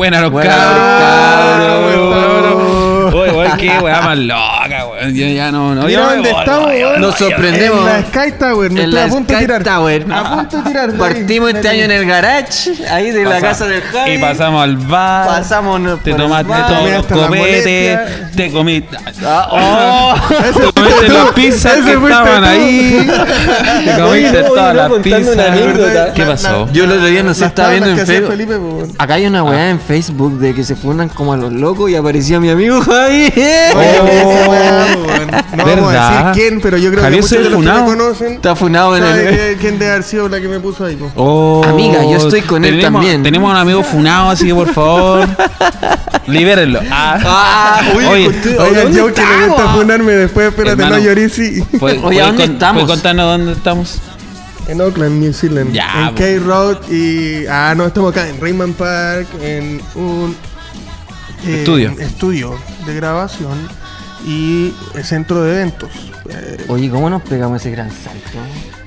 Buena los cabros. Oye, weón, qué weá más loca, weón. Yo ya no, no. Mira dónde voy, estamos, weón. Nos sorprendemos. En la Sky Tower, me En estoy la a punto de Sky tirar. Tower. A punto de tirar. de ahí. Partimos este año en el garage, ahí de la Pasa- casa del Javi. Y pasamos al bar. Pasamos no- Te por el tomaste bar. todos los hasta la copetes. molestia. Te comiste. Ah, oh. Te comiste las pizzas que estaban tú. ahí. Te comiste Oye, no, todas las contando una anécdota. pizzas. ¿Qué pasó? Yo el otro día no sé, Las estaba viendo tablas en que hacía Facebook. Felipe, po, weón. Acá hay una weá en Facebook de que se fundan como a los locos y aparecía mi amigo Javi. Oye, Oh. esa weá. No vamos a ¿Verdad? decir quién, pero yo creo Javier que muchos de los que me conocen Está funado en el. quién debe haber sido la que me puso ahí. po. Oh, Amiga, yo estoy con él tenemos- también. Tenemos un amigo funado, así que por favor, libérenlo. Ah. Ah, Oye, oye, Oiga, ¿dónde yo que le gusta funarme después, espérate, Hermano. no lloré, sí. ¿puedes- Oye, ¿dónde con- estamos? puedes contarnos dónde estamos? En Auckland, New Zealand. Ya, en po. K-Road y. Ah, no, estamos acá en Raymond Park, en un. eh, Estudio. Estudio de grabación y el centro de eventos. Oye, ¿cómo nos pegamos ese gran salto?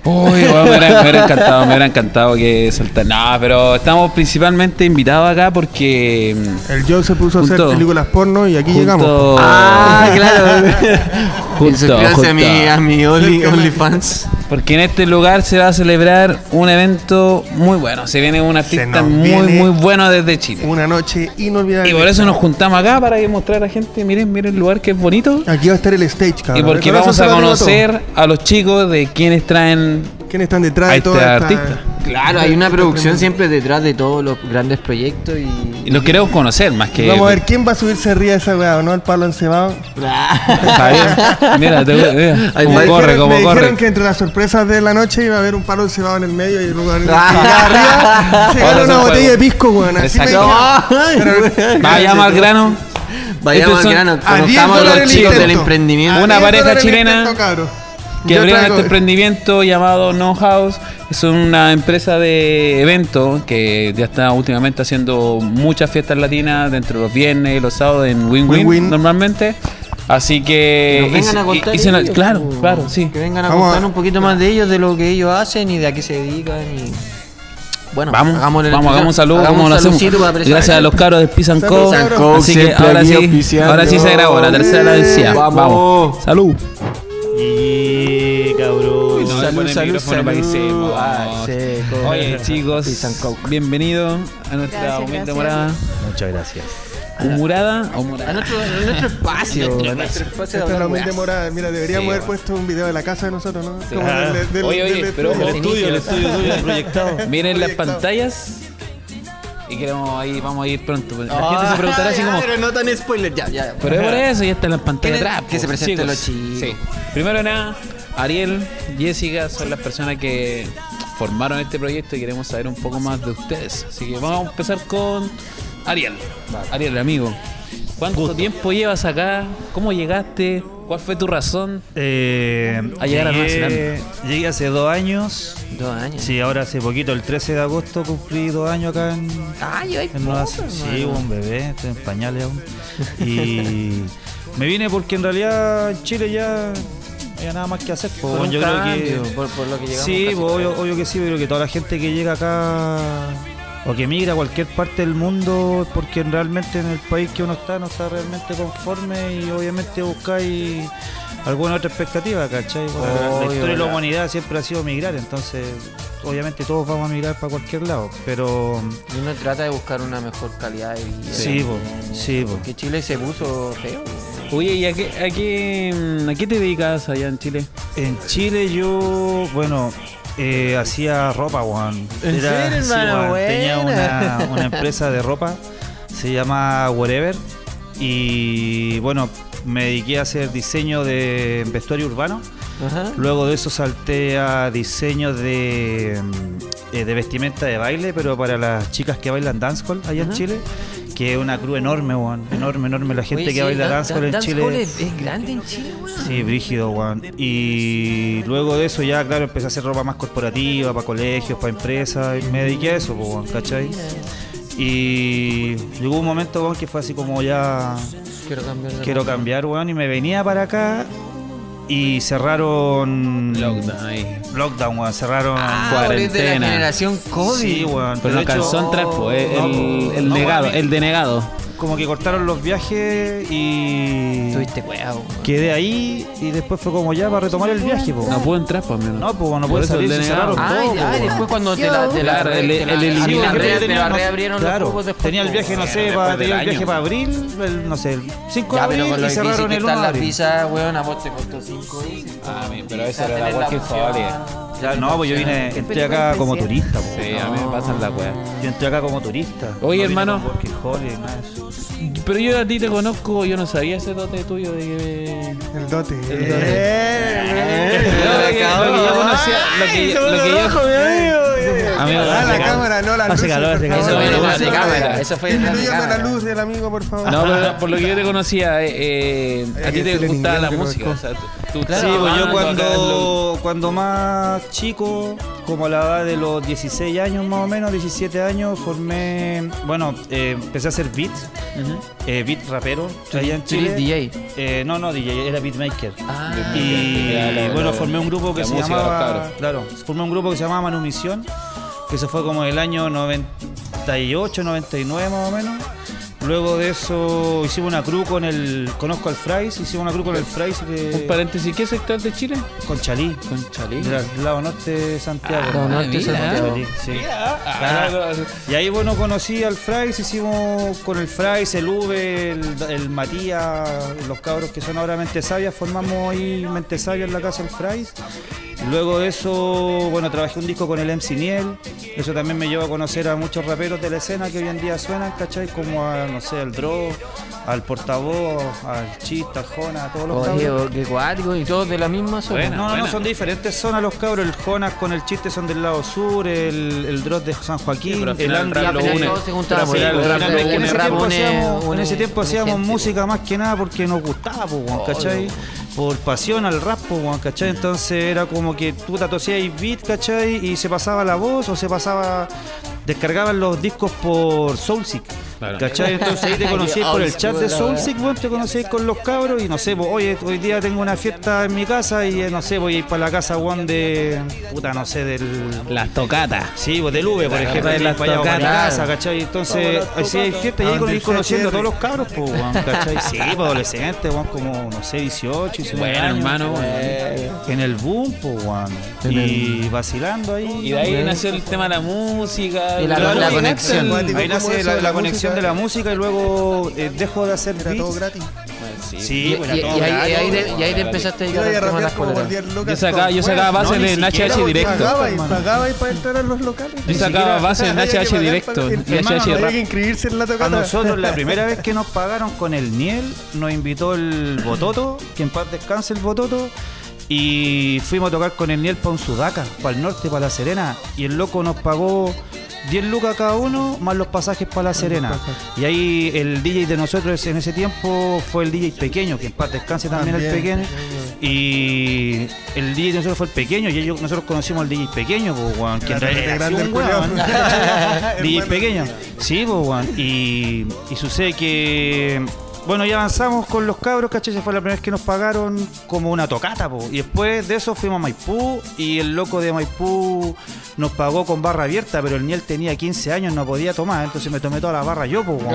Uy, bueno, me, hubiera, me hubiera encantado, me hubiera encantado que soltar. No, pero estamos principalmente invitados acá porque. el Joe se puso a hacer películas porno y aquí junto- llegamos. Ah, claro. Junto, a mi, a mi Only, OnlyFans. Porque en este lugar se va a celebrar un evento muy bueno. Se viene un artista muy, muy bueno desde Chile. Una noche inolvidable. Y por eso nos juntamos acá para mostrar a la gente. Miren, miren el lugar que es bonito. Aquí va a estar el stage, cabrón. Y porque vamos a conocer a los chicos de quienes traen quiénes están detrás a de este todo artista. Claro, hay una producción siempre detrás de todos los grandes proyectos y. Y los queremos conocer más que. Vamos a ver quién va a subirse arriba de esa weá, ¿o ¿no? El palo encebado. Mira, te, mira Ay, cómo me corre, dijeron, me corre. dijeron que entre las sorpresas de la noche iba a haber un palo encebado en el medio y luego Ah. arriba se gana una un botella de pisco, weón. Así me dijeron. Vayamos al grano. Vayamos al grano, a 10 conozcamos a los chicos del emprendimiento. Una 10 pareja chilena. Que abrieron traigo- este emprendimiento llamado No House. Es una empresa de eventos que ya está últimamente haciendo muchas fiestas latinas dentro de los viernes y los sábados en Win-Win normalmente. Así Que que. nos vengan a contar ellos, claro, pues. claro, sí. Que vengan a Vamos contar a- un poquito más de ellos, de lo que ellos hacen y de a qué se dedican y... Bueno, Vamos, vamos, hagamos un saludo hagamos un presentar. Gracias a los cabros de Pisan Co. Así que ahora sí, ahora sí se grabó la tercera la. Vamos. Vamos. Salud. Y cabrón. No, salud, salud, micrófono para que salud. sepa. Ah, seco. Oye, chicos, bienvenidos a nuestra Gracias, humilde gracias. morada. Muchas gracias. ¿Humorada o A morada? nuestro, a nuestro espacio, a nuestro espacio de Esta es la humilde morada. Mira, deberíamos Sí, haber puesto un video de la casa de nosotros, ¿no? Sí. Como Ah. del- del- Oye, oye, del pero estudio. El estudio, el estudio tuyo proyectado. Miren las pantallas. Y queremos ahí, vamos a ir pronto. La Ah, gente se preguntará así ya, como. Pero no tan spoiler, ya, ya. Pero es por eso, ya está en las pantallas atrás. Que se presenten los chicos. Sí. Primero de nada, Ariel, Jessica son las personas que formaron este proyecto y queremos saber un poco más de ustedes. Así que vamos a empezar con Ariel. Ariel, amigo. ¿Cuánto tiempo llevas acá? ¿Cómo llegaste? ¿Cuál fue tu razón? Eh, A llegar a Nueva llegué, llegué hace dos años. Dos años. Sí, ahora hace poquito, el 13 de agosto, cumplí dos años acá en, Ah, yo en Nueva poco, Sí, hermano. un bebé, estoy en pañales aún. Y me vine porque en realidad en Chile ya había nada más que hacer. Por un yo creo cambio, que. por, por lo que llegamos Sí, obvio, obvio que sí, pero que toda la gente que llega acá o que migra a cualquier parte del mundo porque realmente en el país que uno está no está realmente conforme y obviamente buscáis alguna otra expectativa, ¿cachai? Bueno, la- historia de la humanidad siempre ha sido migrar, entonces obviamente todos vamos a migrar para cualquier lado, pero Y uno trata de buscar una mejor calidad de vida. Sí, po, sí, po. Porque Chile se puso feo. Oye, ¿y a qué, a qué, a qué te dedicas allá en Chile? en Chile yo, bueno, eh, hacía ropa, Juan. ¿En serio, hermano? Tenía Buena. una, una empresa de ropa, se llama Wherever, y bueno, me dediqué a hacer diseño de vestuario urbano. Ajá. Luego de eso salté a diseño de, eh, de vestimenta de baile, pero para las chicas que bailan dancehall allá en. Chile, que es una cruz enorme, Juan. Enorme, enorme. La gente Oye, que sí, baila dan- dancehall dan- en Chile. Es, es grande en Chile, weón. Sí, brígido, Juan. Y luego de eso ya, claro, empecé a hacer ropa más corporativa, para colegios, para empresas, y me dediqué a eso, Juan, ¿cachai? Y llegó un momento, Juan, que fue así como ya Quiero cambiar quiero cambiar, Juan, y me venía para acá y cerraron. Lockdown. Lockdown, weón. Cerraron. Ah, eres de la cuarentena. generación COVID. Sí, weón. Pero no de hecho- alcanzó a entrar, pues, no, el, el no, negado, el denegado. Como que cortaron los viajes y. Tuviste cuidado. Quedé ahí y después fue como ya para retomar el viaje, po. No puedo entrar, pues, menos. No, pues no el salir, se cerraron Ah, todo, ya, po, y después cuando te la, te la, Claro, el- te la- el te eliminó. la Sí, re- porque te la tenía- reabrieron los Claro, cupos después. tenía el po. viaje, no sé, después para, del tenía el año. viaje para abril, el, no sé, el 5 de Ya, pero abril con y lo difícil cerraron que el 1 están de las abril. visas, weón, a vos te costó 5 veces. Ah, pero esa era la weá que. Ya, no, pues yo vine, entré acá como turista, po. Sí, a mí me pasan la weá. Yo entré acá como turista. Oye, No hermano. holiday, nada de eso. Pero yo a ti te conozco, yo no sabía ese dote tuyo de que. El dote. El El dote. dote. No, lo que- lo que yo conocía, lo que, lo que yo. Amigo, Ah, hace la calor. cámara, no la luz. Hace calor, hace Eso calor. fue detrás de cámara. Eso fue detrás de Disminuyame la luz del amigo, por favor. No, pero por lo que yo te conocía, eh, eh, a ti te gustaba la música. O escoge. sea, tú, tú Sí, pues yo cuando, cuando más chico, como a la edad de los 16 años más o menos, 17 años, formé, bueno, eh, empecé a hacer eh, beat rapero, allá en Chile. DJ. Eh, no, no, DJ, era beatmaker. Ah, Y bueno, formé un grupo que la se llamaba. Claro, formé un grupo que se llamaba Manumisión, eso fue como el año 98, 99 más o menos. Luego de eso hicimos una cruz con el. Conozco al Fries, hicimos una cruz con el Fries Un de, paréntesis, ¿qué sector de Chile? con Chalí. Con Chalí. Del lado norte de Santiago. Lado norte de mira. Santiago. Chalí, sí. Ah, Y ahí bueno conocí al Fries, hicimos con el Fries, el V, el, el Matías, los cabros que son ahora Mente Sabias, formamos ahí Mente Sabia en la casa del Fries. Luego de eso, bueno, trabajé un disco con el MC Niel. Eso también me llevó a conocer a muchos raperos de la escena que hoy en día suenan, ¿cachai? Como a, no sé, al Dro, al Portavoz, al Chista, al Jona, a todos los Oye, cabros. qué cuático y todos de la misma zona. Buena. No, no, no, son de diferentes zonas los cabros. El Jonas con el chiste son del lado sur, el, el Drop de San Joaquín, Sí, el al lo une. en ese rap tiempo une- hacíamos, en une- ese tiempo une hacíamos gente, música más que nada porque nos gustaba, pues. ¿cachai? Por pasión al rap, ¿cachai? Entonces era como que tú y beat, ¿cachai? Y se pasaba la voz o se pasaba... Descargaban los discos por Soulseek, Claro. ¿cachai? Entonces ahí te conocías por el chat de Soulseek, weón, te conocías con los cabros y no sé, pues, oye, hoy día tengo una fiesta en mi casa y eh, no sé, voy a ir para la casa, weón, de... Puta, no sé, del... Las tocatas. Sí, pues del V, por ejemplo, de las para allá o para mi tocatas. casa, ¿cachai? Entonces, así hay fiesta y ahí Ah, con conociendo a todos los cabros, pues, weón, ¿cachai? Sí, pues adolescentes, weón, como, no sé, 18, 19 Bueno, años. hermano. En el boom, pues, weón. Y vacilando ahí. Y de ahí nació el tema de la música. Y la- la conexión. Ahí ¿Cómo nace la conexión de la música y luego eh, dejo de hacer Era todo gratis. Sí. Sí, Y, y- era todo y ahí, y ahí gratis. te, y ahí te empezaste a llegar a al tema de rapear las como por coleras. 10 lucas. Yo sacaba, yo sacaba base no, en ni HH siquiera, directo. Pagaba y hermano. pagaba y para entrar a los locales. Yo sacaba base en Había que HH pagar directo. para Y. Hermano, HH Había rap. que inscribirse en la A nosotros la primera vez que nos pagaron con el Niel, nos invitó el Bototo, que en paz descanse el Bototo, y fuimos a tocar con el Niel para un Sudaca, para el norte, para La Serena, y el loco nos pagó 10 lucas cada uno, más los pasajes para La Serena. Y ahí el DJ de nosotros en ese tiempo fue el DJ pequeño, que en paz descanse también, el pequeño. Y el DJ de nosotros fue el pequeño, y ellos, nosotros conocimos al DJ pequeño, pues, weón, que en realidad era un. DJ pequeño. Sí, pues, weón. Y, y sucede que. Bueno, ya avanzamos con los cabros, ¿cachai? Esa fue la primera vez que nos pagaron como una tocata, po. Y después de eso fuimos a Maipú y el loco de Maipú nos pagó con barra abierta, pero el Niel tenía 15 años, no podía tomar, entonces me tomé toda la barra yo, pues, ¿No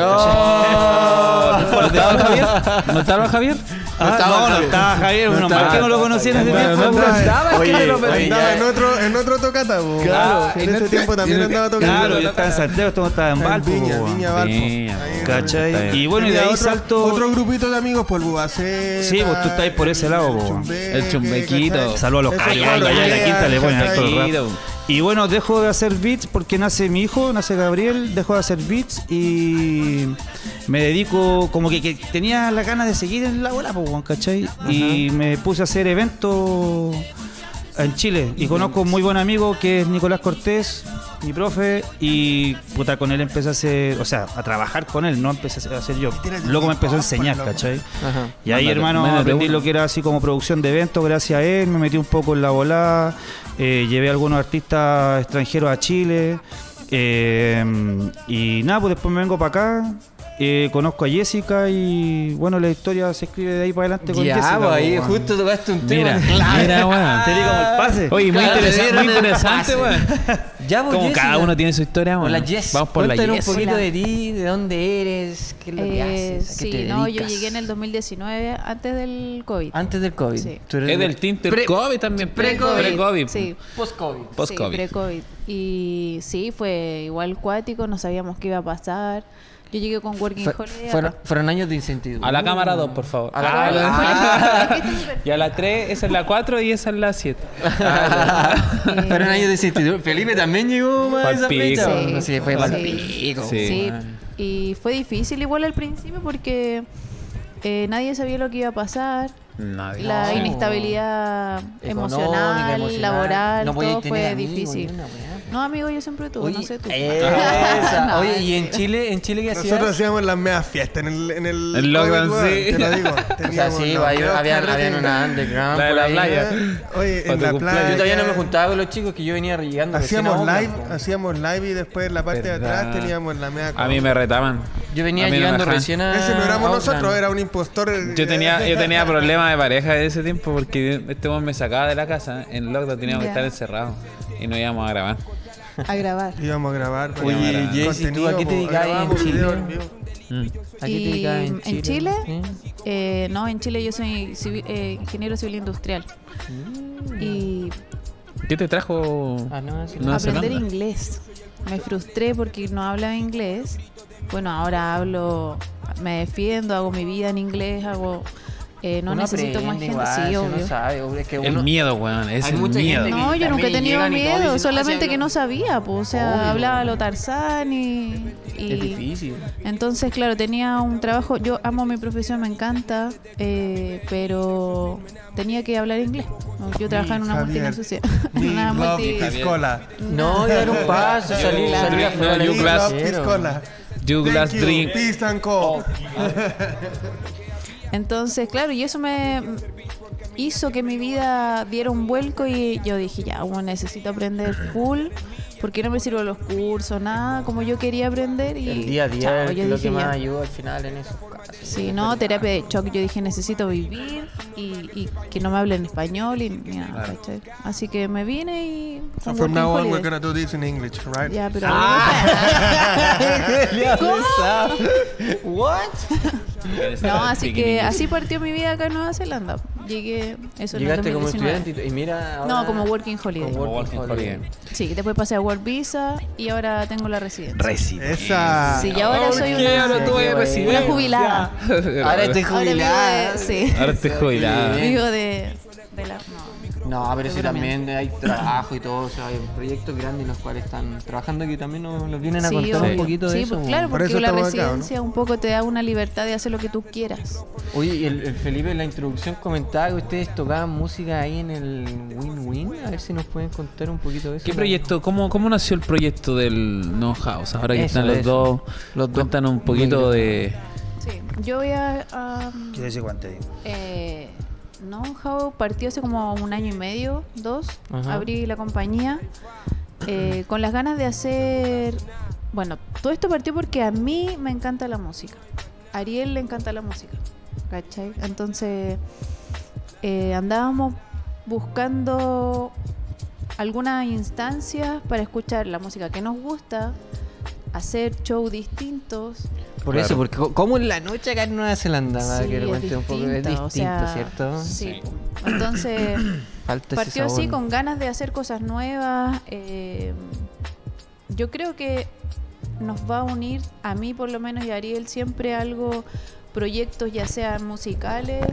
estaba Javier? ¿No estaba Javier? Ah, no, no estaba Javier, menos mal que no lo conocí en ese tiempo. no, Andaba, es que lo perdí. en otro, en otro tocata. Claro. En ese tiempo también andaba tocando. Claro, yo estaba en Santiago, esto estaba en Valpo, Viña, Viña Valpo. ¿Cachai? Y bueno, y de ahí salto. Otro grupito de amigos por Bubaceta. Sí, pues tú estás ahí por ese lado, po. El chumbequito. Saludos a los callos, allá en la quinta le ponen alto el rap. Y bueno, dejo de hacer beats porque nace mi hijo, nace Gabriel, dejo de hacer beats y me dedico, como que, que tenía la ganas de seguir en la bola, pues, ¿cachai? Y me puse a hacer eventos en Chile y conozco un muy buen amigo que es Nicolás Cortés, mi profe, y puta, con él empecé a hacer, o sea, a trabajar con él, no empecé a hacer yo. Luego me empezó a enseñar, ¿cachai? Ajá. Y ahí, hermano, aprendí uno. lo que era así como producción de eventos gracias a él. Me metí un poco en la volada. Eh, llevé a algunos artistas extranjeros a Chile. eh, y nada, pues después me vengo para acá. Eh, conozco a Jessica y bueno, la historia se escribe de ahí para adelante con Ya, Jessica. pues, ahí po, weón. justo tocaste un tema. Mira, clave. mira, weón. Te di como el pase. Oye, muy Claro, interesante, muy interesante, weón. Ya, pues, Como Jessica. cada uno tiene su historia, weón. Hola, Jess. Vamos por la Cuéntanos Jess. un poquito Hola. de ti, de dónde eres, qué es lo que Eh, haces, a qué sí, te no, yo llegué en el 2019, antes del COVID. Antes del COVID. Sí. Tú eres Es de- del Tinte Pre- COVID también. pre-COVID. Pre-COVID. Sí. Post-COVID. Post-COVID. Sí, pre-COVID. Y sí, fue igual cuático, no sabíamos qué iba a pasar. Yo llegué con Working Fue- Holiday. fueron, fueron años de incertidumbre. A la cámara 2, por favor. A la Ah, la- perfil. Y a la 3, esa es la 4 y esa es la 7. Fueron años de incertidumbre. Felipe también llegó más a esa fecha. Sí. ¿no? Sí, fue Sí. palpico. Sí. Sí, y fue difícil igual al principio porque eh, nadie sabía lo que iba a pasar. Nadie. La No. inestabilidad emocional, emocional. laboral, No todo fue amigos, difícil. No, amigo, yo siempre tuve, no sé tú. esa. No, Oye, ¿y en. Chile, en Chile qué hacías? Nosotros hacíamos las medias fiestas en el, en el, El lockdown, sí. Te lo digo. O sea, sí, había, una underground La de la ahí. playa. Oye, en la playa. Yo todavía no me juntaba con los chicos que yo venía llegando. recién a Hacíamos live, hacíamos live y después en la parte de atrás teníamos la media A mí me retaban. Yo venía llegando recién a Ese no éramos nosotros, era un impostor. Yo tenía, yo tenía problemas de pareja de ese tiempo porque este hombre me sacaba de la casa. En lockdown teníamos que estar encerrados y no íbamos a grabar. A grabar. Íbamos a grabar. Oye, Jessy, ¿tú a qué te contenido, po, dedicabas en Chile? Mm. ¿A qué te dedicabas en en Chile? Eh, no, en Chile yo soy eh, ingeniero civil industrial. Y ¿Qué te trajo? Ah, no, sí. Nueva aprender inglés. Me frustré porque no hablaba inglés. Bueno, ahora hablo, me defiendo, hago mi vida en inglés, hago... eh, no Uno necesito más gente, igual, sí, uno obvio. sabe, obvio, es que El miedo, weón. Es Hay el miedo. No, yo nunca he tenido miedo, dicen, solamente "Ah, que no sabía, pues, o sea, Obvio. hablaba lo Tarzán y... y- Es difícil. Entonces, claro, tenía un trabajo, yo amo mi profesión, me encanta, eh, pero tenía que hablar inglés. Yo trabajaba en una multinacional. Una multi-. No, yo era un paso, afuera. glass Thank you, drink. Peace and. Entonces, claro, y eso me hizo que mi vida diera un vuelco y yo dije, ya, bueno, necesito aprender full, porque no me sirven los cursos, nada, como yo quería aprender. Y El día a día chao, es yo lo dije, que más ya. ayuda al final en esos casos. Sí, no, terapia de shock. Yo dije, necesito vivir y, y que no me hablen español y nada, Claro. Así que me vine y. So from now on, we're gonna do this in English, right? Ya, pero. What? No, así que así partió mi vida acá en Nueva Zelanda. Llegué, eso en el Llegaste como 2019. estudiante y mira ahora... No, como Working Holiday. Como working working holiday. holiday. Sí, después pasé a Work Visa y ahora tengo la residencia. Resident. Esa. Sí, y ahora soy una, ahora residente? una jubilada. Ahora estoy Ahora vivo jubilada. de, sí, Ahora te jubilada. Vivo de, de la. No. No, pero sí también hay trabajo y todo, o sea, hay proyectos grandes en los cuales están trabajando que también nos, nos vienen a Sí, contar obvio. un poquito de Sí, eso. pues, claro, Por porque eso la estamos acá, ¿no? residencia un poco te da una libertad de hacer lo que tú quieras. Oye, y el, el Felipe en la introducción comentaba que ustedes tocaban música ahí en el Win-Win. A ver si nos pueden contar un poquito de eso. ¿Qué proyecto? ¿Cómo, ¿Cómo nació el proyecto del No House? Ahora que Eso, están los eso. dos, Los dos. cuéntanos un poquito de. Sí, yo voy a. ¿Qué decir cuánto digo? eh, no, How partió hace como un año y medio, dos. Ajá. Abrí la compañía eh, con las ganas de hacer. Bueno, todo esto partió porque a mí me encanta la música. A Ariel le encanta la música. ¿Cachai? Entonces eh, andábamos buscando algunas instancias para escuchar la música que nos gusta, hacer shows distintos. Por Claro. eso, porque co- como en la noche acá en Nueva Zelanda, para Sí, que le es cuente un poco, es distinta, distinto, o sea, ¿cierto? Sí. Entonces partió así con ganas de hacer cosas nuevas. eh, yo creo que nos va a unir a mí por lo menos y a Ariel siempre algo, proyectos ya sean musicales,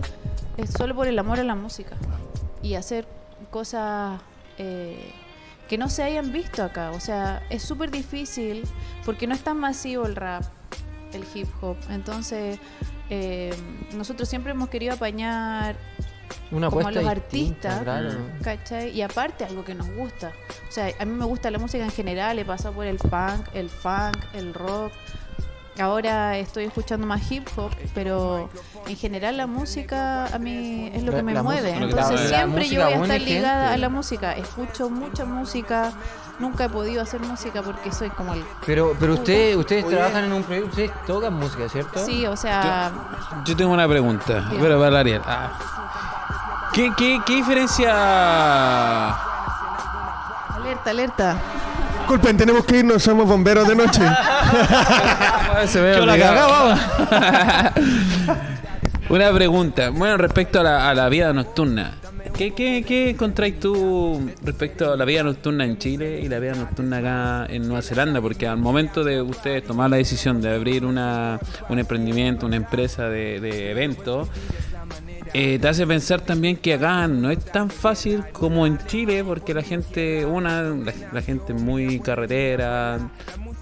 es solo por el amor a la música y hacer cosas eh, que no se hayan visto acá. O sea, es súper difícil porque no es tan masivo el rap, el hip hop. Entonces, eh, nosotros siempre hemos querido apañar Una como a los artistas, claro. ¿cachai? Y aparte algo que nos gusta. O sea, a mí me gusta la música en general, he pasado por el punk, el funk, el rock, ahora estoy escuchando más hip hop, pero en general la música a mí es lo que me la mueve. música- Entonces siempre yo voy a estar ligada gente. a la música. Escucho mucha música. Nunca he podido hacer música porque soy como el... Pero, pero usted, ustedes trabajan en un proyecto, ustedes tocan música, ¿cierto? Sí, o sea, Yo tengo una pregunta, pero para Ariel. Ah. ¿Qué, qué, qué diferencia? alerta, alerta. Disculpen, tenemos que irnos, somos bomberos de noche. Se ve Yo la obligado. Una pregunta. Bueno, respecto a la, a la vida nocturna. ¿Qué, qué, ¿Qué encontráis tú respecto a la vida nocturna en Chile y la vida nocturna acá en Nueva Zelanda? Porque al momento de ustedes tomar la decisión de abrir una, un emprendimiento, una empresa de, de eventos, eh, te hace pensar también que acá no es tan fácil como en Chile, porque la gente, una, la, gente es muy carretera,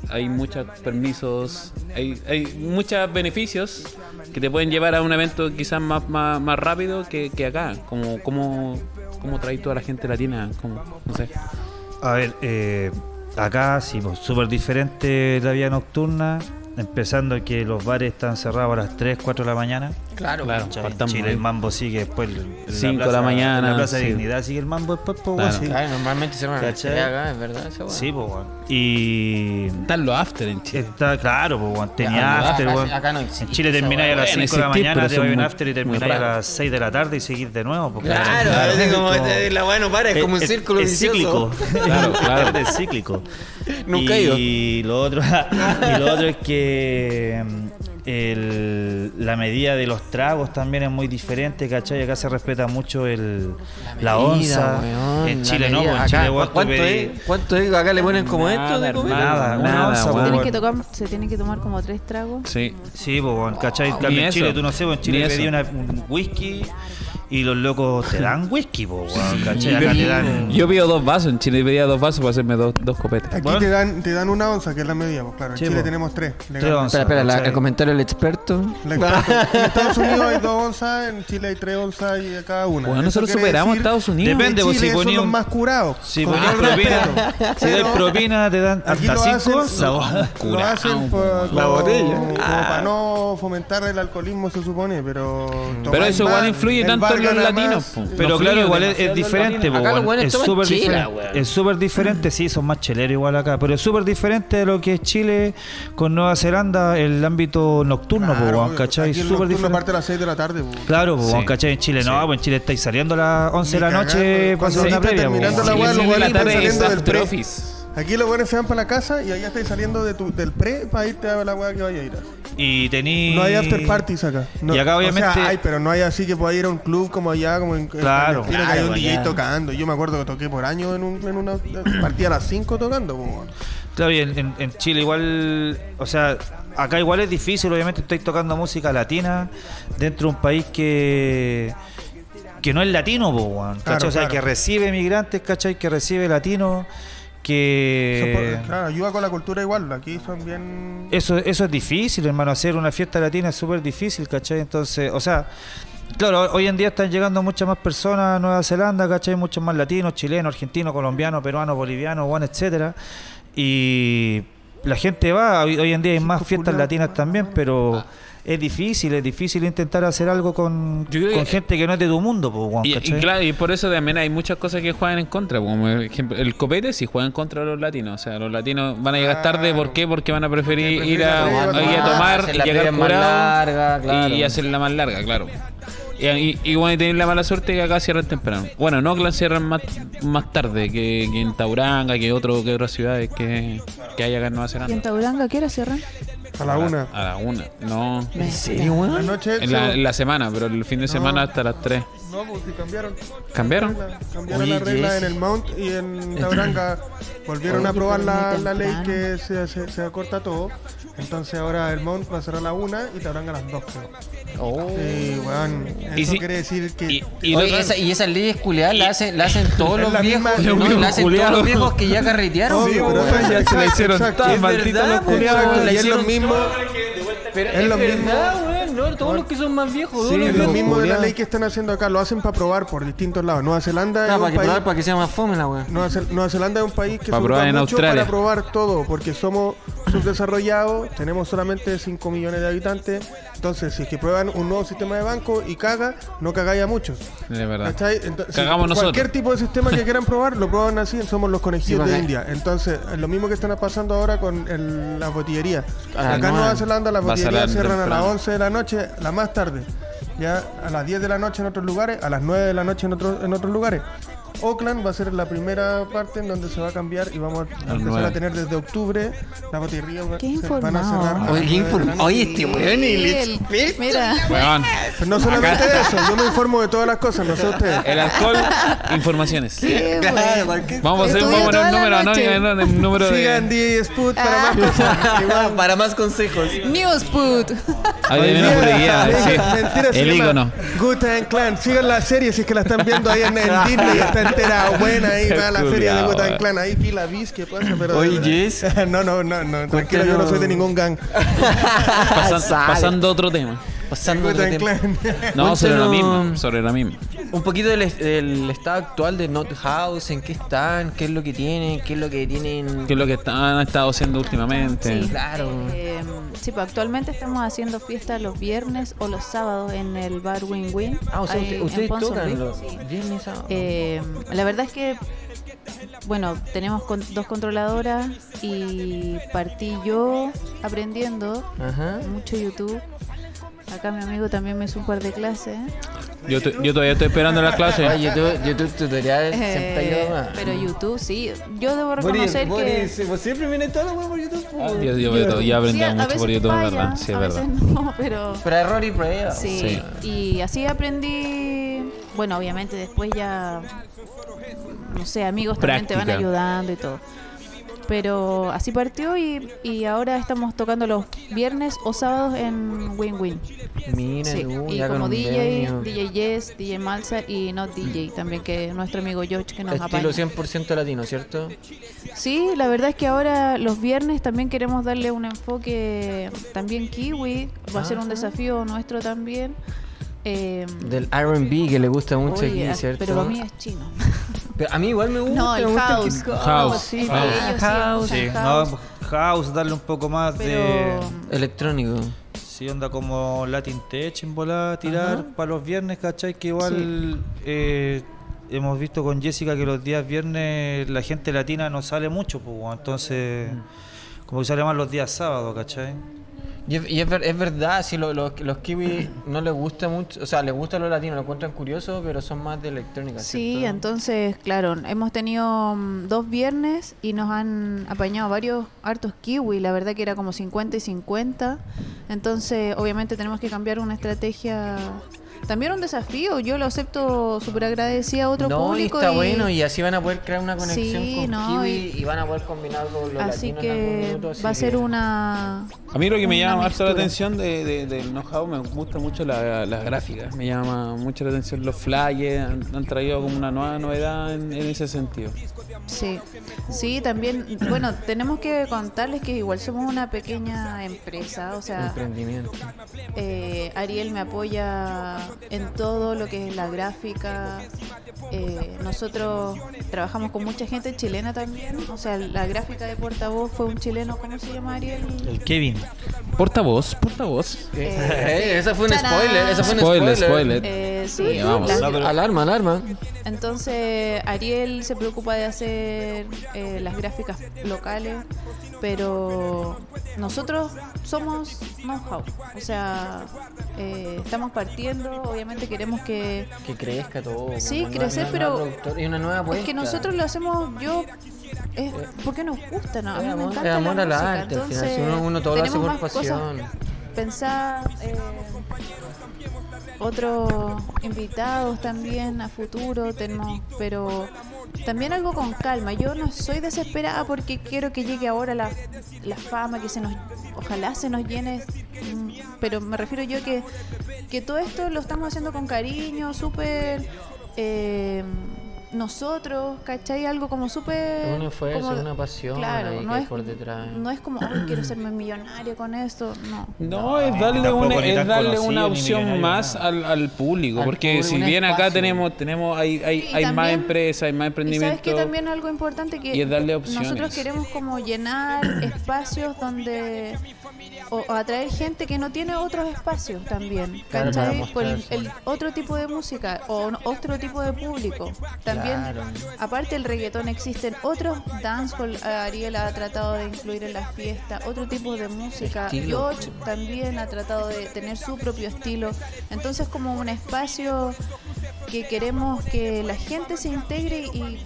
hay muchos permisos, hay, hay muchos beneficios que te pueden llevar a un evento quizás más, más, más rápido que, que acá. Como, como, como trae toda la gente latina, como, no sé. A ver, eh, acá sí, pues, súper diferente la vida nocturna. Empezando que los bares están cerrados a las 3, 4 de la mañana. Claro. Claro. En Chile el mambo sigue después. la Cinco de la mañana, En la Plaza sí. de Dignidad sigue el mambo después, pues, Claro. sí. Claro, normalmente se van a acá, es verdad. Sí, pues. Y. Están los after en Chile. Está claro, pues. Tenía Ya, after, acá- weón. acá no existe En Chile termináis a las Bueno, 5 de la mañana, te vais a un after y termináis a las 6 de la tarde y seguir de nuevo. Porque Claro, así como la weá no para, es como un es- círculo es cíclico. Claro, claro. es cíclico. Nunca he ido. y lo otro y lo otro es que el- la medida de los tragos también es muy diferente, ¿cachai? Acá se respeta mucho el, la, medida, onza. weón, en Chile no, pues en Acá, Chile tú ¿cuánto, es? ¿Cuánto es? Acá le ponen como esto de Nada, comer. Nada, una Nada, onza, que tocar, se tienen que tomar como tres tragos. Sí. Sí, pues, ¿cachai? En cambio, en eso. Chile, tú no sé, pues, en Chile pedí una, un whisky y los locos te dan whisky, pues, weón, ¿cachai? Acá te dan... Yo pido dos vasos, en Chile pedía dos vasos para hacerme dos, dos copetes. Aquí Bueno. te, dan, te dan una onza, que es la medida, pues claro. En Sí, Chile po. tenemos tres. Tres onzas, Espera, espera, la- ¿cachai? el comentario del experto. La en Estados Unidos hay dos onzas, en Chile hay tres onzas y a cada una. Bueno, Eso nosotros quiere superamos a decir Estados Unidos. Depende, que pues, si Chile son ponía los un- más curados. Si Con ponías todo propina, respeto. si Pero propina te dan aquí hasta lo hacen- cinco. Lo Curado, hacen por- La como- botella. como para no fomentar el alcoholismo, se supone, pero... Pero tomáis eso igual influye el tanto en los latinos, po. Pero claro, igual es, diferente, Acá po, los es súper diferente. Es súper diferente, sí, son más cheleros igual acá, pero es súper diferente de lo que es Chile con Nueva Zelanda, el ámbito nocturno, po, claro, weón, ¿cachai? Súper diferente. parte a las 6 de la tarde. po. Claro, pues, Sí. ¿cachai? En Chile no, pues en Chile estáis saliendo a las 11 de la noche hacer una previa, po, terminando la weá, los saliendo del. Aquí los buenos se van para la casa y allá estáis saliendo de tu, del pre para irte a ver la weá que vaya a ir. Y tení... No hay after parties acá. No, Y acá, O obviamente- sea, hay, pero no hay así que pueda ir a un club como allá, como en, en Claro, Palestina, que hay un DJ tocando. Yo me acuerdo que toqué por año en, un, en una partida a las 5 tocando. weón. Claro, y en, en- en Chile igual, o sea, acá igual es difícil, obviamente estoy tocando música latina dentro de un país que que no es latino, po, ¿cachai? Claro, o sea, claro. que recibe migrantes, ¿cachai? Que recibe latinos, que... por- claro, ayuda con la cultura igual. Aquí son bien. Eso, eso es difícil, hermano. Hacer una fiesta latina es súper difícil, ¿cachai? Entonces, o sea, claro, hoy en día están llegando muchas más personas a Nueva Zelanda, ¿cachai? Muchos más latinos, chilenos, argentinos, colombianos, peruanos, bolivianos, bueno, etcétera. Y la gente va, hoy, hoy en día hay más fiestas latinas también, pero es difícil, es difícil intentar hacer algo con, gente que no es de tu mundo, po, Y, y y por eso también hay muchas cosas que juegan en contra. Como por ejemplo, el copete sí juega en contra de los latinos. O sea, los latinos van a llegar tarde. Claro. ¿Por qué? Porque van a preferir ir a, tomar, y la llegar curado larga, claro. y, y hacerla más larga, claro. Y, y, y bueno, y tener la mala suerte que acá cierran temprano. Bueno, no que la cierran más, más tarde que, que en Tauranga, que, otro, que otras ciudades que, que hay acá en Nueva ¿Y Zelanda. en Tauranga qué hora cierran? A la una. A la una. No. ¿En serio, La weón? noche. En la, en la semana, pero el fin de semana hasta las 3. No, pues si cambiaron. ¿Cambiaron? Cambiaron Oye, la regla en el Mount y en Tauranga volvieron Oye, a aprobar la, la ley que se, se, se acorta todo. Entonces ahora el Mount va a ser a la una y Tauranga a las dos. creo. Oh. Sí, weón. Eso Y si- quiere decir que. Y, y Oye, lo- esa, y esas leyes culiadas la hacen, la hacen todos los la viejos. misma- no, la hacen todos los viejos que ya carretearon. Pero eso- ya se la hicieron malditos los culiados. La mismo. Pero Es lo mismo. No, todos los que son más viejos. Sí, lo mismo de la ley que están haciendo acá, lo hacen para probar por distintos lados. Nueva Zelanda Ah, es para un que país, probar, para que sea más fome la weá. Nueva, Zel- Nueva Zelanda es un país que Para se probar usa en mucho Australia. para probar todo, porque somos subdesarrollados, tenemos solamente 5 millones de habitantes. Entonces, si es que prueban un nuevo sistema de banco y caga, no cagáis a muchos. De verdad. ¿Cachai? Entonces, Cagamos nosotros. Cualquier tipo de sistema que quieran probar, lo prueban así, somos los conejillos Sí, de India. Entonces, es lo mismo que están pasando ahora con el- las botillerías. Ah, Acá en no, Nueva Zelanda las botillerías cierran a las temprano. 11 de la noche, la más tarde. Ya a las 10 de la noche en otros lugares, a las 9 de la noche en, otros en otros lugares. Oakland va a ser la primera parte en donde se va a cambiar y vamos a empezar a tener desde octubre las botillerías va- Qué se van a informado. cerrar. a las Oye, qué nueve de la inform- noche. Oye, este weón y le Él, Mira, Weón, no solamente eso, yo me informo de todas las cosas, no sé ustedes. el alcohol, informaciones. qué bueno. Vamos a hacer vamos a poner la número ¿no? un número Sigan de. DJ Sput para más cosas. Igual. Para más consejos. Newsput. Ahí Hoy viene una Sí, mentira, El ícono. Gutan Clan. Sigan la serie si es que la están viendo ahí en, en Disney. Está entera buena ahí. Va a la feria de. Clan. Ahí fila bis que pasa, pero. Oye, Jess. no, no, no, no. Tranquilo, yo no soy de ningún gang. Pasan- pasando a otro tema. Pasando otro tema. No, sobre la misma. Sobre la misma. Un poquito del, del estado actual de Not House, en qué están, qué es lo que tienen, qué es lo que tienen. ¿Qué es lo que han estado haciendo últimamente? Sí, Claro. Eh, sí, pues actualmente estamos haciendo fiesta los viernes o los sábados en el bar Win Win. Ah, o sea, ahí ustedes tocan los Sí. viernes y sábados. Eh, la verdad es que, bueno, tenemos con- dos controladoras y partí yo aprendiendo Ajá. mucho YouTube. Acá mi amigo también me hizo un par de clases. Yo, te- yo todavía estoy esperando la clase. Oye, YouTube, YouTube tutoriales siempre Eh, ayuda más. pero YouTube, sí. Yo debo Boris, reconocer Boris, que... vos siempre viene todo lo por YouTube. po. Yo, yo, yo, ya aprendí Sí, mucho por YouTube, falla, ¿verdad? Sí, es a verdad. veces no, pero... Pero error y prueba. Sí, Sí. y así aprendí, bueno, obviamente después ya, no sé, amigos también te van Práctica. ayudando y todo. Pero así partió y, y ahora estamos tocando los viernes o sábados en Win Win. Mira, Sí, tú, y ya como DJ. DJ Yes, DJ Malsa y Not DJ también, que es nuestro amigo George que nos Estilo apaña. 100% latino, ¿cierto? Sí, la verdad es que ahora los viernes también queremos darle un enfoque también kiwi, va a ser un Ajá. desafío nuestro también. Eh, Del R&B que le gusta mucho oye, aquí, ¿cierto? pero para mí es chino. Pero a mí igual me gusta. No, el me gusta house. que- House. sí, Es que House. sí House. Sí, house, no, house, darle un poco más pero de. Electrónico. Sí, onda como Latin Tech en volada, tirar Ajá. para los viernes, ¿cachai? Que igual eh, hemos visto con Jessica que los días viernes la gente latina no sale mucho, pues, entonces como que sale más los días sábados, ¿cachai? Y es, y es ver- es verdad, si lo- lo- los kiwis no les gusta mucho, o sea, les gusta lo latino, lo encuentran curioso, pero son más de electrónica. Sí, ¿cierto? entonces, claro, hemos tenido mm, dos viernes y nos han apañado varios hartos kiwi, la verdad que era como 50 y 50. Entonces, obviamente tenemos que cambiar una estrategia. También un desafío, yo lo acepto súper agradecida a otro no, público. y está y- bueno, y así van a poder crear una conexión Sí, con no, kiwi y- y, van a poder combinarlo con lo Así latino en algún que minuto, así va a ser que- una... A mí lo que me llama harto la atención de, de- del know-how, me gusta mucho la- las gráficas. Me llama mucho la atención los flyers, han, han traído como una nueva novedad en, en ese sentido. Sí, sí, también, bueno, tenemos que contarles que igual somos una pequeña empresa, o sea, Emprendimiento. eh, Ariel me apoya en todo lo que es la gráfica. eh, nosotros trabajamos con mucha gente chilena también, o sea, la gráfica de portavoz fue un chileno, ¿cómo se llama Ariel? El Kevin. Portavoz, portavoz. Eh, esa fue un ¡Tarán! spoiler, esa fue un Spoiler, spoiler. Eh, sí, vamos. la- Alarma, alarma. Entonces Ariel se preocupa de hacer eh, las gráficas locales, pero nosotros somos know-how, o sea, eh, estamos partiendo, obviamente queremos que... Que crezca todo. Sí, crecer, pero- Y una nueva Es que nosotros lo hacemos, yo... Es porque nos gusta, ¿no? A mí me encanta amor la música, arte, al final. Si uno- uno todo lo hace por pasión. pensar eh, otros invitados también a futuro tenemos pero también algo con calma. Yo no soy desesperada porque quiero que llegue ahora la, la fama que se nos ojalá se nos llene mm, pero me refiero yo que que todo esto lo estamos haciendo con cariño súper eh, nosotros, ¿cachai? Algo como súper... Es un esfuerzo, como- una pasión Claro, ahí no es, por detrás. no es como, "Ay, quiero serme millonario con esto, no. No, es darle, una, es darle una opción más al, al público. Al porque público, si bien acá tenemos, tenemos hay, hay, hay más empresas, hay más Y emprendimientos. sabes que también algo importante que y es darle opciones. nosotros queremos como llenar espacios donde o, o atraer gente que no tiene otros espacios también, Claro, para ¿cachai? Por el, otro tipo de música o otro tipo de público. También, Claro. aparte del reggaetón, existen otros dancehall. Ariel ha tratado de incluir en las fiestas, otro tipo de música. Estilo. George también ha tratado de tener su propio estilo. Entonces, como un espacio que queremos que la gente se integre y,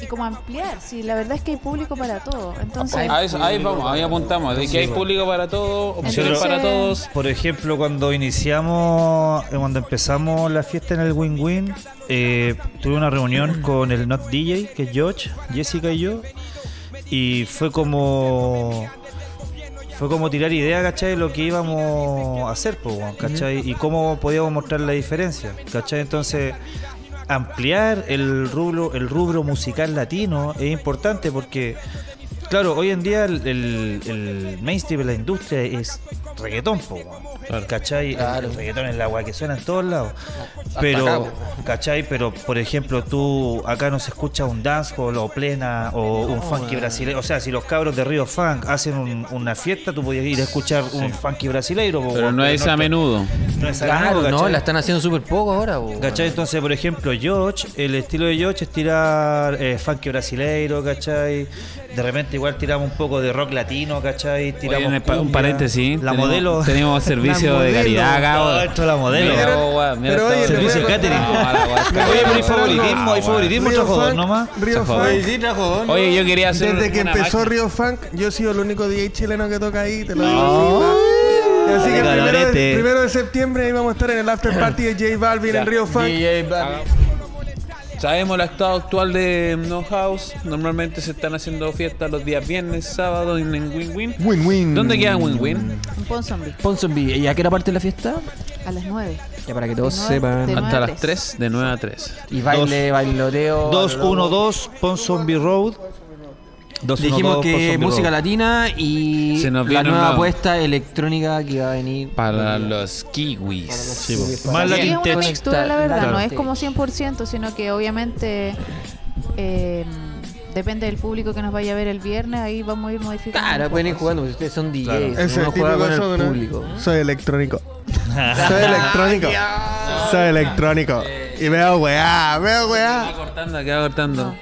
y como ampliar. Sí, la verdad es que hay público para todo. Entonces, ahí vamos, ahí apuntamos, de que hay público para todo, opciones Entonces- para todos. Por ejemplo, cuando iniciamos, eh, cuando empezamos la fiesta en el Win Win, eh, tuve una reunión con el Not DJ, que es George, Jessica y yo, y fue como fue como tirar idea, ¿cachai? De lo que íbamos a hacer, weón, ¿cachai? Y cómo podíamos mostrar la diferencia, ¿cachai? Entonces, ampliar el rubro, el rubro musical latino es importante porque, claro, hoy en día el, el- el mainstream de la industria es reggaetón, po. ¿cachai? El- Claro. El, reggaetón es la agua que suena en todos lados. Pero, acá. ¿cachai? Pero, por ejemplo, tú acá no se escucha un dancehall o plena o un funky weón. brasileño. O sea, si los cabros de Río Funk hacen un- una fiesta, tú podías ir a escuchar un funky brasileiro. po, Pero no es a menudo. No es a Claro, menudo, no, ¿cachai? la están haciendo súper poco ahora. po, ¿Cachai? Entonces, por ejemplo, George, el estilo de George es tirar eh, funky brasileiro, ¿cachai? De repente igual tiramos un poco de rock latino, ¿cachai? Tiramos Oye, un, pa- un cumbia. paréntesis. La tenemos, modelo. Tenemos servicio La de modelo. calidad acá. No, esto es la modelo. Mira, weón, mira pero oye, Servicio contar- catering. No. Oye, pero hay Pero favoritismo, no, hay favoritismo, Río nomás. Río Funk. Oye, yo quería hacer Desde que empezó. Río Funk, yo he sido el único DJ chileno que toca ahí, te lo digo. Y Así que el primero de, primero de septiembre íbamos a estar en el after party de J Balvin en Río Funk. Sabemos el estado actual de No House. Normalmente se están haciendo fiestas los días viernes, sábado en, en Win Win. Win-win. ¿Dónde queda Win Win? un pon zombie Pon zombie. ¿Y a qué era parte de la fiesta? a las 9. Ya para que todos nueve- sepan. Hasta las tres. 3, de 9 a 3. Y baile, bailoteo. 212 Pon Zombie Road. 212 Dijimos que música Road. latina y Se nos la viene nueva nuevo. apuesta electrónica que va a venir. Para los kiwis. Sí, po. Más Sí, es una Tech. mixtura, la verdad, Claro. no es como 100%, sino que obviamente eh, depende del público que nos vaya a ver el viernes, ahí vamos a ir modificando. Claro, pueden ir jugando, porque ustedes son DJs. Claro. Ese Uno el juega típico con eso, el ¿no? público. Soy electrónico. Soy electrónico. Soy electrónico. Y veo weá, veo Va weá. cortando, acá va cortando.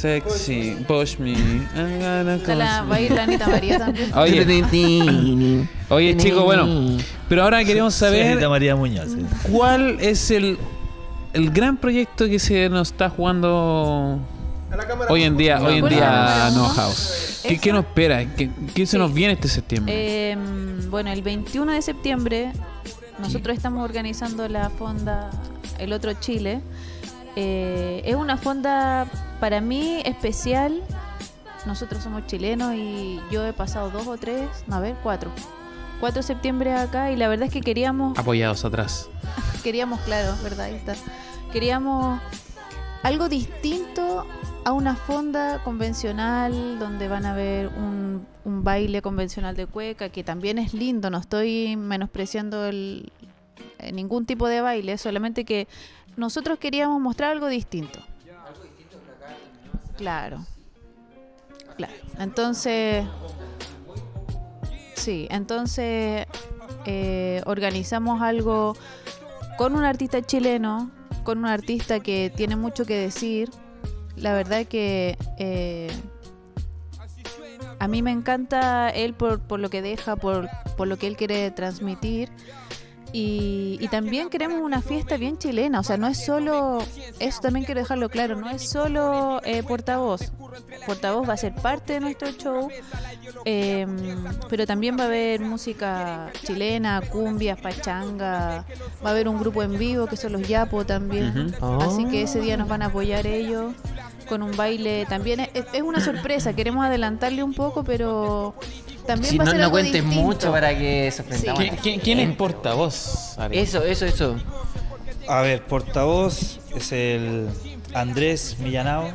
Sexy, push me. I'm gonna la- va a ir la Anita María también. Oye, oye chicos, bueno, pero ahora queremos Señorita saber María Muñoz. sí. cuál es el, el gran proyecto que se nos está jugando hoy en día, hoy en Bueno, día No. House. ¿Qué, nos espera? ¿Qué, qué se Sí. nos viene este septiembre? Eh, bueno, el 21 de septiembre nosotros estamos organizando la fonda El Otro Chile. Eh, es una fonda para mí especial. Nosotros somos chilenos y yo he pasado dos o tres, no, a ver, cuatro. 4 de septiembre acá y la verdad es que queríamos Apoyados atrás. queríamos, claro, ¿verdad? Ahí está. Queríamos algo distinto a una fonda convencional donde van a ver un, un baile convencional de cueca, que también es lindo, no estoy menospreciando el, eh, ningún tipo de baile, solamente que nosotros queríamos mostrar algo distinto. Claro. Claro. Entonces, sí, entonces eh, organizamos algo con un artista chileno, con un artista que tiene mucho que decir. La verdad que eh, a mí me encanta él por, lo que deja, por lo que él quiere transmitir. Y, y también queremos una fiesta bien chilena, o sea, no es solo, eso también quiero dejarlo claro, no es solo eh, portavoz. Portavoz va a ser parte de nuestro show, eh, pero también va a haber música chilena, cumbias, pachanga, va a haber un grupo en vivo que son los Yapo también, así que ese día nos van a apoyar ellos con un baile también, es, es una sorpresa, queremos adelantarle un poco, pero también Si va a no, ser no algo cuentes distinto. mucho para que se enfrentamos. ¿Quién, quién- quién es portavoz? Ari? Eso, eso, eso. A ver, portavoz es el Andrés Millanao.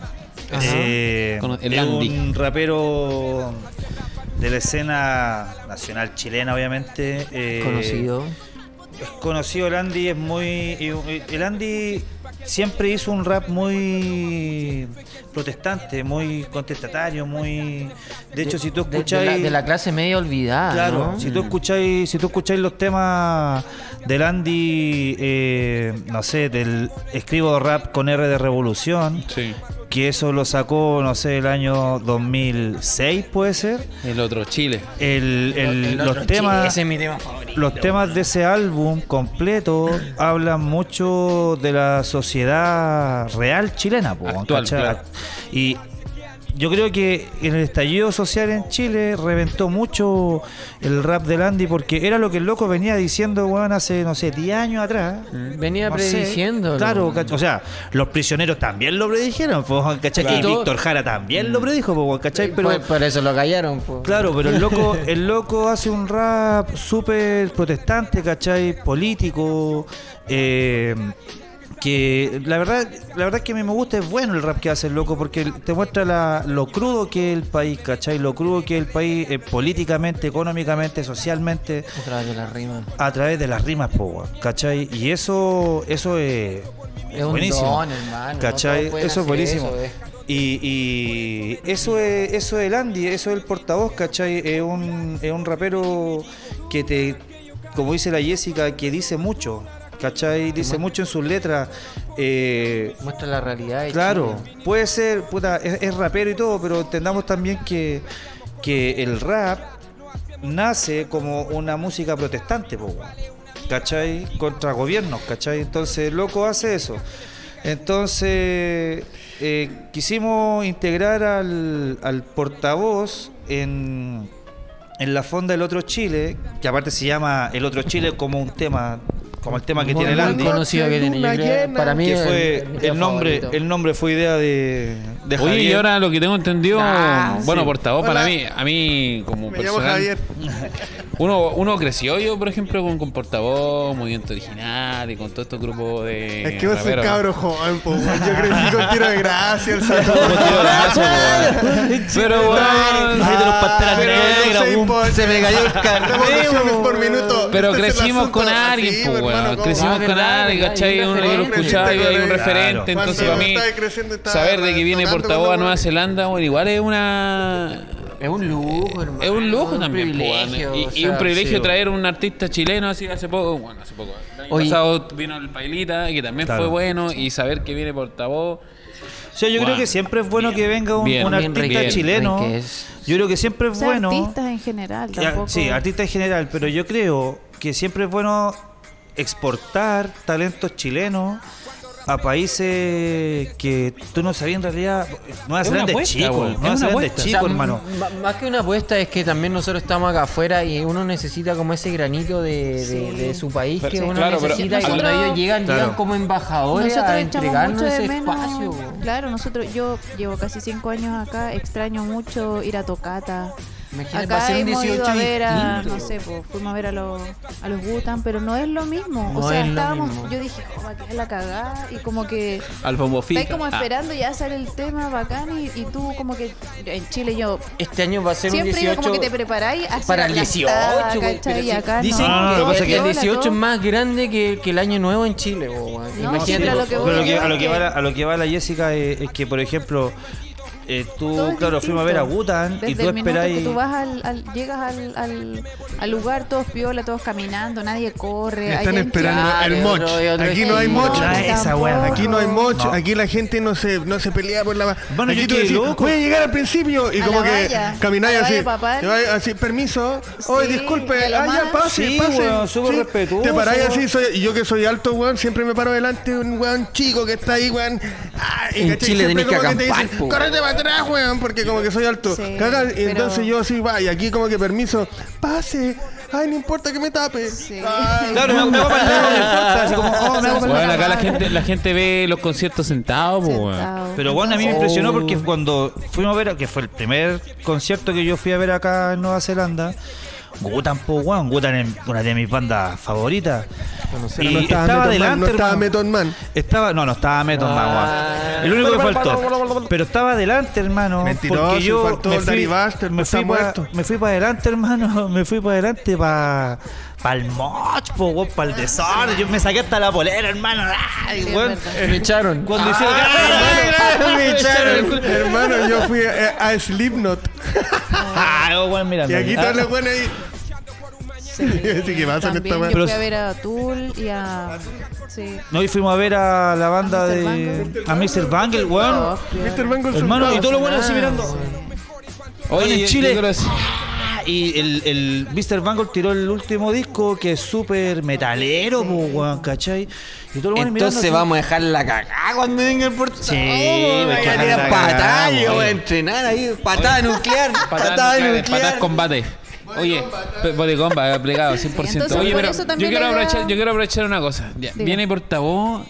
Eh, Con el es un rapero de la escena nacional chilena, obviamente. eh, Conocido. Es conocido el Andy, es muy. El Andy siempre hizo un rap muy protestante, muy contestatario, muy. De hecho, si tú De- de, escucháis. la, de la clase media olvidada. Claro, ¿no? si tú escucháis, si tú escucháis los temas del Andy, eh, no sé, del escribo rap con R de revolución, Sí. Que eso lo sacó, no sé, el año 2006 puede ser. El otro, Chile. El, el- El otro los chile, temas, Ese es mi tema favorito. los temas de ese álbum completo hablan mucho de la sociedad real chilena, po, Actual, claro. Y yo creo que en el estallido social en Chile reventó mucho el rap del Andy porque era lo que el loco venía diciendo, weón, hace, no sé, 10 años atrás. Venía No prediciendo. Claro, o sea, los prisioneros también lo predijeron, po, ¿cachai? Claro. Y Víctor Jara también lo predijo, po, ¿cachai? Pero, Por, por eso lo callaron. po. Claro, pero el loco, el loco hace un rap súper protestante, ¿cachai? Político. eh, que la verdad, la verdad que a mí me gusta, es bueno el rap que hace el loco, porque te muestra la- lo crudo que es el país, ¿cachai? Lo crudo que es el país eh, políticamente, económicamente, socialmente, Otra vez de la rima. a través de las rimas, po, ¿cachai? Y eso, eso es, Es un buenísimo. don, hermano. no ¿Cachai? eso es buenísimo. eso, eh. Y, y eso es eso es el Andy, eso es el portavoz, ¿cachai? Es un, es un rapero que te, como dice la Jessica, que dice mucho, ¿cachai? Dice mucho en sus letras. eh, Muestra la realidad. claro, Chile. puede ser, puta, es, es rapero y todo, pero entendamos también que, que el rap nace como una música protestante, po. ¿cachai? Contra gobiernos, ¿cachai? Entonces, el loco hace eso. Entonces, eh, quisimos integrar al, al portavoz en, en la fonda del otro Chile, que aparte se llama El otro Chile como un tema, como el tema que tiene el Andy. conocido que tiene. yo Luna creo, llena. para mí Que es fue mi tema el nombre, favorito. el nombre fue idea de, de Oye, y Javier. ahora lo que tengo entendido, Ah, bueno, sí. portavoz Hola. para mí, a mí como Me llamo personal, Javier. uno, uno creció yo, por ejemplo, con, con portavoz, movimiento original y con todos estos grupos de Es que vos sos cabro joven, po, weón. Yo crecí con tiro de gracia, el gracias, po, weón. Pero bueno, Ay, de los Panteras Pero Negras, no se me cayó el carnet, Revoluciones por minuto. Pero Este es el crecimos con Así, alguien, pues, hermano, weón. Crecimos Ah, con alguien, ¿cachai? Uno que lo escuchaba y hay un referente. Entonces, para mí, saber de que viene portavoz a Nueva Zelanda, bueno, igual es una. Es un lujo, hermano. Es un lujo un también, pues, privilegio, y, o y sea, un privilegio sí, traer un artista chileno así hace poco, bueno, hace poco. El año Oye. pasado vino el Pailita, que también Claro. fue bueno, y saber que viene portavoz. O sea, yo creo que siempre es bueno que venga un, bien, un bien, artista bien. chileno. Yo creo que siempre es O sea, bueno. artistas en general, Ya, tampoco. Sí, artista en general, pero yo creo que siempre es bueno exportar talentos chilenos a países que tú no sabías en realidad. Nueva Es Zelanda una es apuesta, chico, es Nueva una Zelanda es apuesta. chico, O sea, hermano. Más que una apuesta es que también nosotros estamos acá afuera y uno necesita como ese granito de, de- de su país que uno claro, pero- necesita y cuando Nosotros- ellos llegan, Claro. llegan como embajadores Nosotros a entregarnos mucho ese menos. espacio. Claro, nosotros, yo llevo casi cinco años acá, extraño mucho ir a Tocata. Imagínate, Acá un hemos 18 ido a ver a, distinto. no sé, pues, fuimos a ver a los, a los Butan, pero no es lo mismo. No o sea, es lo estábamos, mismo. yo dije, oh, va a quedar la cagada, y como que Al Bombo estáis Fica. como Ah. esperando ya sale el tema bacán, y, y tú como que, en Chile yo Este año va a ser un siempre 18 iba como que te preparáis para el la 18, plantada, güey, ¿cachai? pero Y sí. acá Dicen no, No, no, lo que pasa el piola, 18 todo. es más grande que, que el año nuevo en Chile. bo, güey. No, Imagínate. pero a lo que favor. Pero lo que, yo a, lo es que va la, a lo que va la Jessica es, es que, por ejemplo, eh, tú, claro, fuimos a ver a. Gutan y Desde tú esperáis. que tú vas al, al- llegas al, al, al lugar, todos piola, todos caminando, nadie corre. Están allá en esperando el moch. Aquí no hay moch. Aquí no hay moch, aquí la gente no se, no se pelea por la Bueno, Aquí yo tú quedé decís, loco. voy a llegar al principio y A como que camináis así, vais así, permiso, oye Sí, disculpe, ah, ya, pase, Sí, pase. weón, súper respetuoso, Te paráis así, soy, y yo que soy alto, weón, siempre me paro delante de un weón chico que está ahí, weón. Ah, y En. Chile Siempre tenés que acampar, para atrás, weón, porque como que soy alto. Sí, Caga, y pero- entonces yo así, va, y aquí como que permiso, pase. Ay, no importa que me tape. Sí. Ay, Claro, me, me hago para el lado, no importa, así como, oh, me hago para el Bueno, acá la gente, la gente ve los conciertos sentados, po, weón. Sentado. Pero bueno, a mí me impresionó porque cuando fuimos a ver, que fue el primer concierto que yo fui a ver acá en Nueva Zelanda, Gutan, po, weón. Gutan es una de mis bandas favoritas. Y no estaba, estaba no estaba. Method Man. Estaba, no, no estaba Method Man, Ah. weón. El único que faltó. Pero estaba adelante, hermano. Mentiroso, porque yo faltó me Danny fui, Buster, me fui me fui para adelante, hermano. Me fui para adelante para para el moch, po, weón, para el desorden. Yo me saqué hasta la polera, hermano. Ay, Sí, es weón. verdad. Me echaron. Cuando hicieron me echaron. Hermano, yo fui a, a Slipknot. Ah, weón, mira. Y aquí ah, todos los buenos ahí. Sí, Sí, ¿qué pasa en También esta yo fui Pero- a ver a Tool y a... Sí. No, y fuimos a ver a la banda Mr. de. Bangle. A Mr. Bangle, weón. Mr. Bangle Hermano, y todos los buenos así mirando. Oye, en Chile. yo Ah, Y el, el Mr. Bangle tiró el último disco que es súper metalero, po, weón, ¿cachai? Y mirando Entonces vamos a dejar la cagada cuando venga el portero. Sí, hay que dejar la patada, yo voy a entrenar ahí. Patada nuclear. Patada nuclear, patada combate. Oye, combat, aplicado 100%. entonces Oye, pero yo quiero, aprovechar, yo quiero aprovechar una cosa. Ya, viene portavoz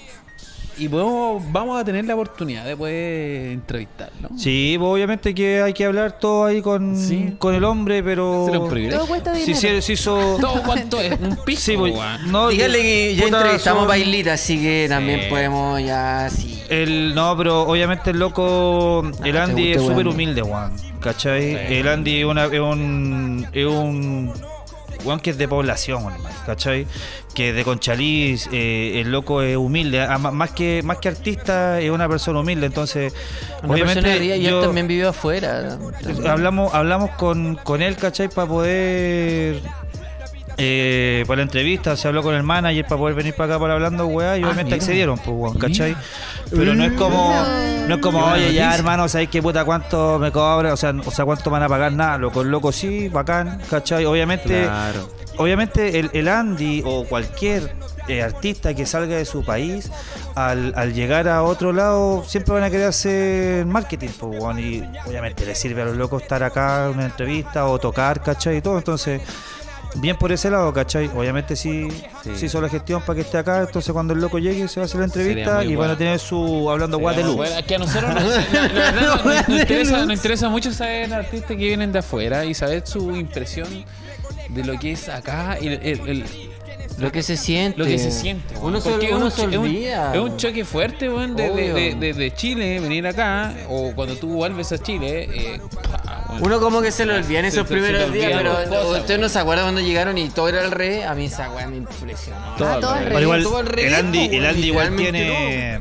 y podemos, vamos a tener la oportunidad de poder entrevistarlo. Sí, pues, obviamente que hay que hablar todo ahí con, Sí. con el hombre, pero. Será un privilegio. Todo cuesta Sí, dinero. sí, se hizo. ¿Todo cuánto es? Un piso, Sí, pues, no, Dígale que ya entrevistamos son- Bailita, así que también Sí. podemos ya sí. El, no, pero obviamente el loco, el Andy es súper humilde, weón. ¿Cachai? Sí. El Andy es, una, es un. Es un. Weón que es de población, ¿cachai? Que de Conchalís, eh, el loco es humilde. ah, má- Más que, más que artista, es una persona humilde. Entonces, Una obviamente. día, y yo- él también vivió afuera. hablamos hablamos con, con él, ¿cachai? Para poder. Eh, para la entrevista, se habló con el manager para poder venir para acá para hablando, weá, y Ah, obviamente mira. accedieron, pues, weón. Pero no es como, no es como, oye, ya, hermano, ¿sabes qué puta cuánto me cobra? O sea, o sea, cuánto van a pagar nada, loco, loco sí, bacán, ¿cachai? Obviamente, Claro. obviamente el, el Andy o cualquier eh, artista que salga de su país, al, al llegar a otro lado, siempre van a querer hacer marketing, pues, y obviamente le sirve a los locos estar acá en una entrevista o tocar, ¿cachai? Y todo, entonces, bien por ese lado, ¿cachai? Obviamente sí, Sí. se hizo la gestión para que esté acá, entonces cuando el loco llegue se va a hacer la entrevista y van bueno. a tener su hablando Guadalupe. Bueno, es que a nosotros nos, la- la verdad, nos- nos interesa, nos interesa mucho saber artistas que vienen de afuera y saber su impresión de lo que es acá y el- el- el- Lo que se siente. lo que se siente. Uno se, uno es, se un, es un- olvida. es un choque fuerte, weón, de, de, de- de- de Chile, venir acá, o cuando tú vuelves a Chile, eh. Uno como que se lo olvida en esos primeros días, pero las cosas, usted no se acuerda cuando llegaron y todo era al revés. A mí esa weá me impresionó. Todo Ah. Pero igual, Todo al revés, el Andy, el Andy igual tiene.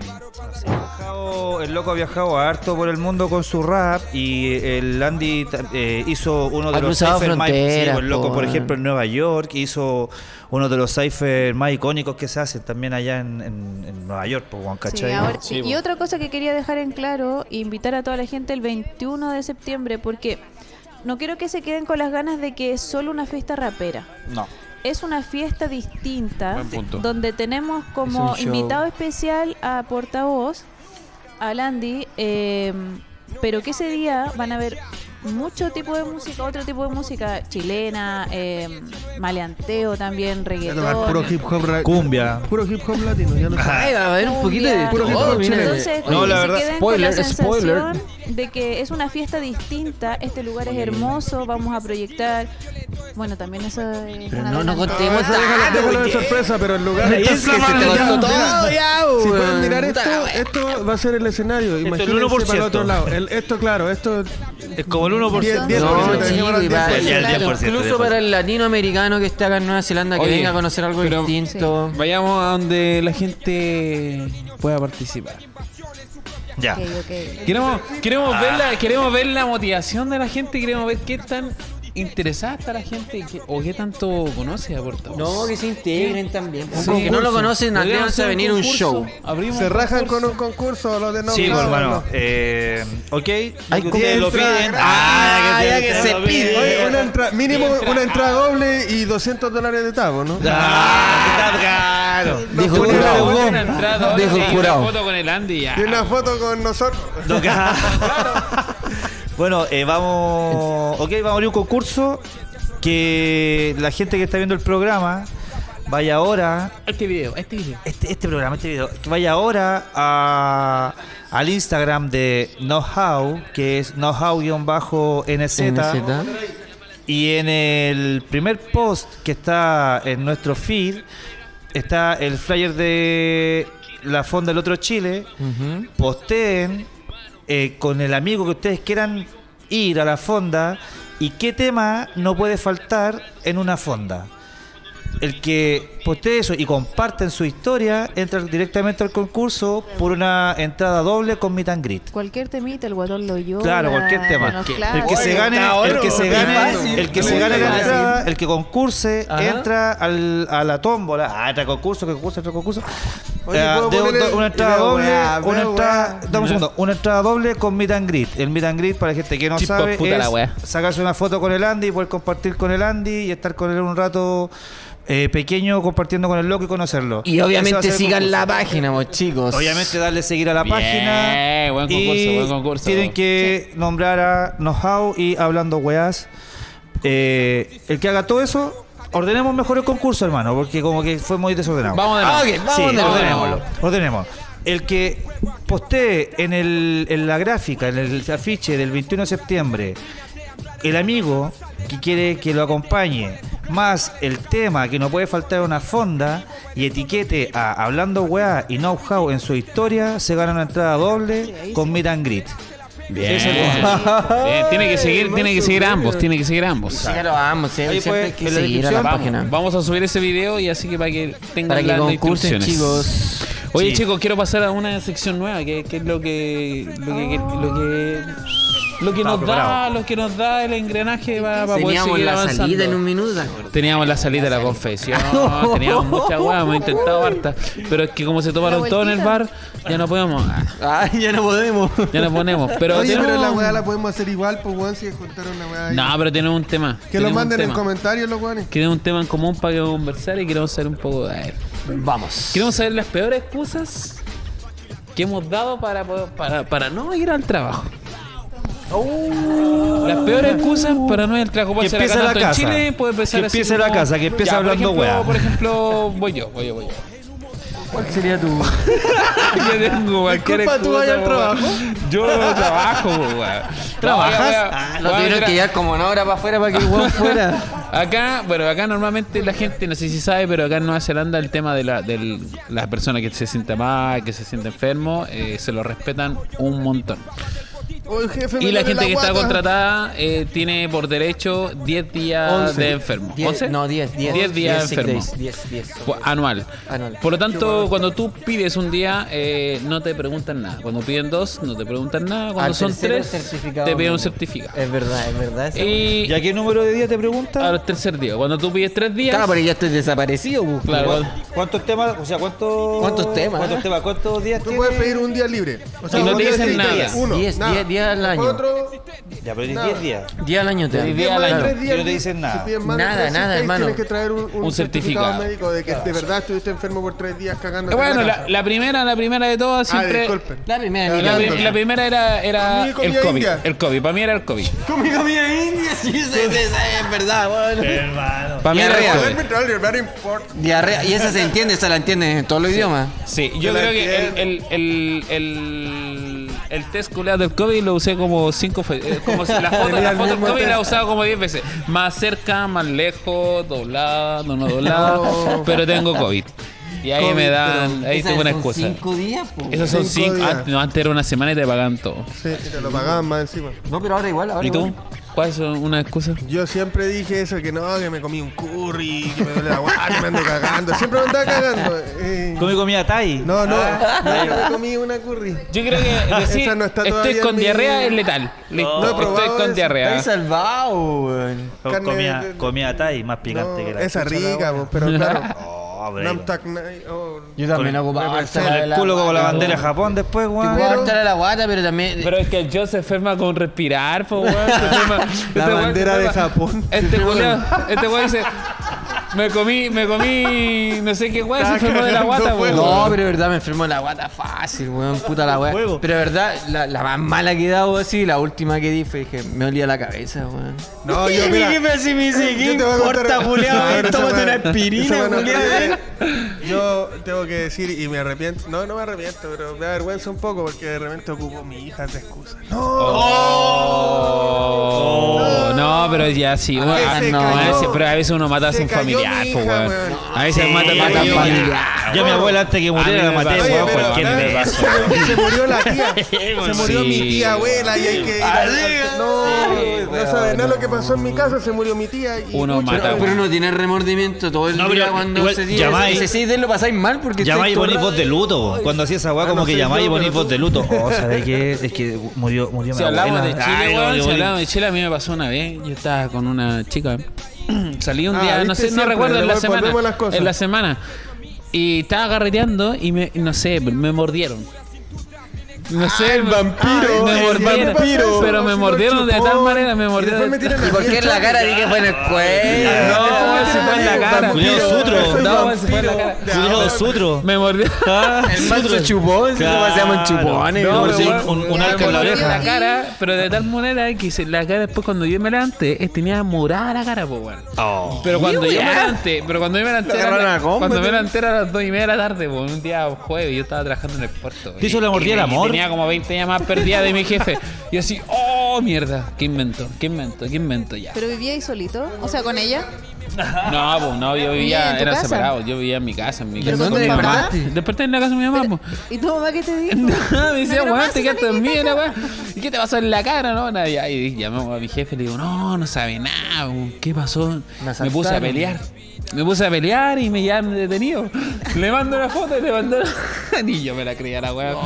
Viajado- el loco ha viajado harto por el mundo con su rap y el Andy eh, hizo uno de Ha los cyphers más. sí, fronteras, el loco, po, por ejemplo, en Nueva York hizo uno de los cyphers más icónicos que se hacen también allá en, en- en Nueva York, po, weón, Sí, ¿cachai? ahora- Sí, y po. otra cosa que quería dejar en claro, invitar a toda la gente el 21 de septiembre, porque no quiero que se queden con las ganas de que es solo una fiesta rapera. No. Es una fiesta distinta, donde tenemos como invitado especial a portavoz, a Landy, eh, pero que ese día van a ver mucho tipo de música, otro tipo de música chilena, eh, maleanteo también, Voy a tomar puro reggaetón. hip hop Cumbia. Puro hip hop latino, ya sabes. Ay, va a haber un poquito de. Puro hip hop chileno. Entonces, No, la se verdad- queden Spoiler, con la spoiler. de que es una fiesta distinta, este lugar es hermoso, vamos a proyectar. Bueno, también eso es Pero una no, no contemos déjalo, tanto, déjalo de sorpresa, pero el lugar Es que se te contó todo ya, Si pueden mirar esto, esto va a ser el escenario. el Imagínense 1%. para el otro lado. El- esto, claro, esto Es como el 1%. 10, 10%. No, dejémoslo sí, al güey, va- 10%. Ya, el 10%, incluso 10%. para el latinoamericano que está acá en Nueva Zelanda, que Oye, venga a conocer algo pero- distinto. Vayamos a donde la gente pueda participar. Ya. Queremos, queremos, ver la, queremos ver la motivación de la gente, queremos ver qué tan interesada está la gente y qué- o qué tanto conoce a Portavoz. No, que se integren también. Un Porque que no lo conocen, Podríamos atrévanse a venir un show. abrimos Se un rajan con un concurso, los de no. Sí, pues, hermano. no. Eh, ok, Hay lo que ustedes lo piden. Ah, ya que se pide. piden. Oye, una entra- mínimo una entrada doble y 200 dólares de tabo, ¿no? Ah, está claro. Dijo curado. Dijo el una curado. foto con el Andy ya. Y una foto con nosotros. Que- bueno, eh, vamos. Ok, vamos a abrir un concurso. Que la gente que está viendo el programa vaya ahora. Este video, este video. Este, este programa, este video. Que vaya ahora a, al Instagram de Know How, que es knowhow-nz. NZ. Y en el primer post que está en nuestro feed está el flyer de la Fonda del Otro Chile. Ujú. Posteen eh, con el amigo que ustedes quieran ir a la fonda y qué tema no puede faltar en una fonda. El que postee eso y comparten su historia entra directamente al concurso por una entrada doble con meet and greet. Cualquier temita, el guatón lo yo. Claro, cualquier tema. El que se gane, el que se gane, el que se gane la entrada, el que concurse, Ajá. entra al, a la tómbola. Ah, entra concurso, que concurso, entra concurso. Oye, Eh, ¿puedo de- poner de- el- una entrada doble, una entrada, dame un segundo, una entrada doble con meet and greet. El meet and greet para la gente que no sabe es sacarse una foto con el Andy, poder compartir con el Andy y estar con él un rato eh, pequeño compartiendo con el loco y conocerlo. Y obviamente sigan la página, pues, chicos. Obviamente darle seguir a la Bien, página. buen y concurso, buen concurso. Tienen que nombrar a Know-How y Hablando Weas. Eh, el que haga todo eso, ordenemos mejor el concurso, hermano, porque como que fue muy desordenado. Vamos de nuevo. Ah, vamos Sí, de nuevo. ordenémoslo. Ordenemos. El que postee en, el, en la gráfica, en el afiche del 21 de septiembre, el amigo que quiere que lo acompañe, más el tema que no puede faltar una fonda, y etiquete a Hablando Weá y Know How en su historia, se gana una entrada doble con Meet and Greet. Bien. Tiene que seguir, tiene que seguir ambos, tiene que seguir ambos. A ambos, siempre hay que seguir a la página. Vamos, vamos a subir ese video y así que para que tengan Para que las concursen, instrucciones. chicos. Oye Sí. chicos, quiero pasar a una sección nueva, que, que es lo que lo que, lo que lo que nos da, lo que nos da el engranaje para, para poder Teníamos seguir la avanzando. salida en un minuto. Teníamos la salida de la confesión, teníamos muchas weas, hemos intentado harta, pero es que como se tomaron La todo en el bar, ya no podemos, ah, Ay, ya no podemos. ya no ponemos, pero Oye, pero la tenemos- weá la podemos hacer igual, pues weón, si juntar una weá ahí. No, pero tenemos un tema. Que lo tenemos manden en comentarios los weones. Queremos un tema en común para que conversar y queremos saber un poco de él. Vamos. Queremos saber las peores excusas que hemos dado para, poder- para, para no ir al trabajo. Las peores excusas para no ir al trabajo. Puede Que ser acá la tanto en casa. Chile, puede empezar Que así empiece la como- casa, que empiece Ya, por hablando ejemplo- wea. Por ejemplo, voy yo, voy yo, voy yo. ¿Cuál sería tu...? Yo tengo cualquier Disculpa, ¿tú vas al trabajo? weón. Yo trabajo, weón. ¿Trabajas? No, Ah, lo Weón, tuvieron mira, que llevar como una hora para afuera para que el weón fuera. Acá, bueno, acá normalmente la gente, no sé si sabe, pero acá en Nueva Zelanda el tema de la, del- las personas que se sienten mal, que se sienten enfermos, eh, se lo respetan un montón. Y la gente que está contratada eh, tiene por derecho 10 días de enfermo. Diez, No, 10, 10. días de enfermo. Diez, diez, anual. anual. Por lo tanto, cuando tú pides un día, eh, no te preguntan nada. Cuando piden dos, no te preguntan nada. Cuando son tres, te piden un certificado. Es verdad, es verdad. Y, ¿Y a qué número de días te preguntan? Al tercer día. Cuando tú pides tres días. Claro, pero ya estoy desaparecido. Pues, claro. ¿Cuántos temas? O sea, ¿cuántos, ¿Cuántos temas? ¿Cuántos temas? ¿Cuántos días? Tú puedes pedir un día libre. O y no te dicen nada. Uno. 10, 10, días al año. Otro, Ya, pero Nada. 10 días. Día al año te dan. Diez diez días al más de año. días Y no te dicen nada. si de Nada, nada, hermano. Tienes que traer un, un Un certificado. certificado médico de que de verdad estuviste enfermo por tres días cagando. Bueno, la, la primera, la primera de todas Ah, siempre. disculpen. La primera, Ah, la, la primera era, era el COVID. india. El COVID. Para mí era el COVID. Comí comida india, sí, es verdad. Hermano. Para mí era el COVID. Diarrea, y esa se entiende, esa la entiende en todos los idiomas. Sí, yo creo que el. El, test culeado del COVID lo usé como cinco eh, como si la foto, la del COVID la he usado como 10 veces. Más cerca, más lejos, doblada, no, no doblada. No. Pero tengo COVID. Y ahí COVID, me dan, ahí tengo una son excusa. cinco días, po. Esos son Cinco cinco. días. Antes, no, antes era una semana y te pagan todo. Sí, y te lo pagaban más encima. No, pero ahora igual, ahora ¿Y tú? igual. ¿Cuáles son una excusa? Yo siempre dije eso, que no, que me comí un curry, que me duele la guata, que me ando cagando. Siempre me andaba cagando. eh. Come comida Thai. No, no, me comí una curry. Yo creo que decir Esa no está estoy con mi- diarrea es letal. No he probado estoy con eso. diarrea. Estáis salvado, weón. Co- Carne comida, de- comida Thai, más picante No, que la esa la rica, pero claro. Oh. Namtak oh, Yo también hago con el culo como la bandera de. Japón después, Te weón. puedo Pero- hartar a la guata, pero también. Pero es que el Joe se enferma con respirar, po, weón. Se enferma- este La weón se bandera de enferma- Japón. Este weón, este weón dice, me comí, me comí, no sé qué weón, se enfermó de la guata, weón. No, pero de verdad me enfermo de la guata fácil, weón. Puta la weá. Fuego. Pero de verdad, la, la más mala que he dado así, la última que di fue dije, me olía la cabeza, weón. No, yo, mira, si me dice, yo te voy a contar- No, esa Tómate una aspirina, fue- Yo tengo que decir, y me arrepiento, no, no me arrepiento, pero me da vergüenza un poco porque de repente ocupo mi hija de excusa. No, Oh, no, pero ya sí. ah, no, pero a veces uno mata a un cayó familiar, mi po, hija, weón. weón. A veces Sí, mata mata a un familiar. Yo a mi abuela antes que A muriera la maté, weón, pero cualquier se, se murió la tía. Se murió mi tía abuela y hay que ir al- al- No, no sabes nada lo que pasó en mi casa. Se murió mi tía. Y, Uno pucha, mata, Pero, pero uno tiene remordimiento todo el No, día pero cuando igual ese día, llamáis- ese 6 de lo pasáis mal porque Llamáis y estáis todo ponís el voz de luto. Cuando hacía esa weá, Ah, como no que llamáis y yo, ponís voz de luto. Oh, ¿sabes qué? Es que murió, murió Si hablamos de abuela. Chile, Ay, weón, no, si no, hablamos de Chile, a mí me pasó una vez. Yo estaba con una chica. Salí un Ah, día, no sé, no recuerdo, en la semana. En la semana. Y estaba carreteando y me, no sé, me mordieron. No sé, el vampiro, me el mordieron, vampiro. pero me mordieron de tal manera, me Y mordieron. después me de- ¿Y por qué en la cara dije que fue en el cuello? No, se fue en la cara. Sutro. No, se fue en la cara. Sutro. Me mordió. El manso chupón, se llaman chupones. Un, arca en la oreja. la cara, pero de tal manera que la cara después cuando yo me levanté, eh, tenía morada la cara, pues weón. Pero cuando yo me levanté, pero cuando yo me levanté, cuando me levanté a las 2 y media de la tarde, pues, un día jueves, yo estaba trabajando en el puerto. ¿Te hizo Y- la mordida y- el y amor? Tenía como 20 llamadas perdidas de mi jefe. Y así, oh, mierda, ¿qué invento? ¿Qué invento? ¿Qué invento ya? ¿Pero vivía ahí solito? O sea, con ella. No, pues no, yo ¿Vivía en tu era casa? separado, yo vivía en mi casa, en mi ¿Pero casa con mi mamá. Desperté en la casa de mi mamá, pues. ¿Y tu mamá qué te dijo? me decía, No, weón, te quedaste dormida, weón. ¿Y qué te pasó en la cara, no? Nada, y llamamos a mi jefe y le digo, no, no sabe nada, weón. ¿qué pasó? Me, puse a pelear. Me puse a pelear y me llevan detenido. Le mando una foto y le mando. Ni yo me la creía la weón.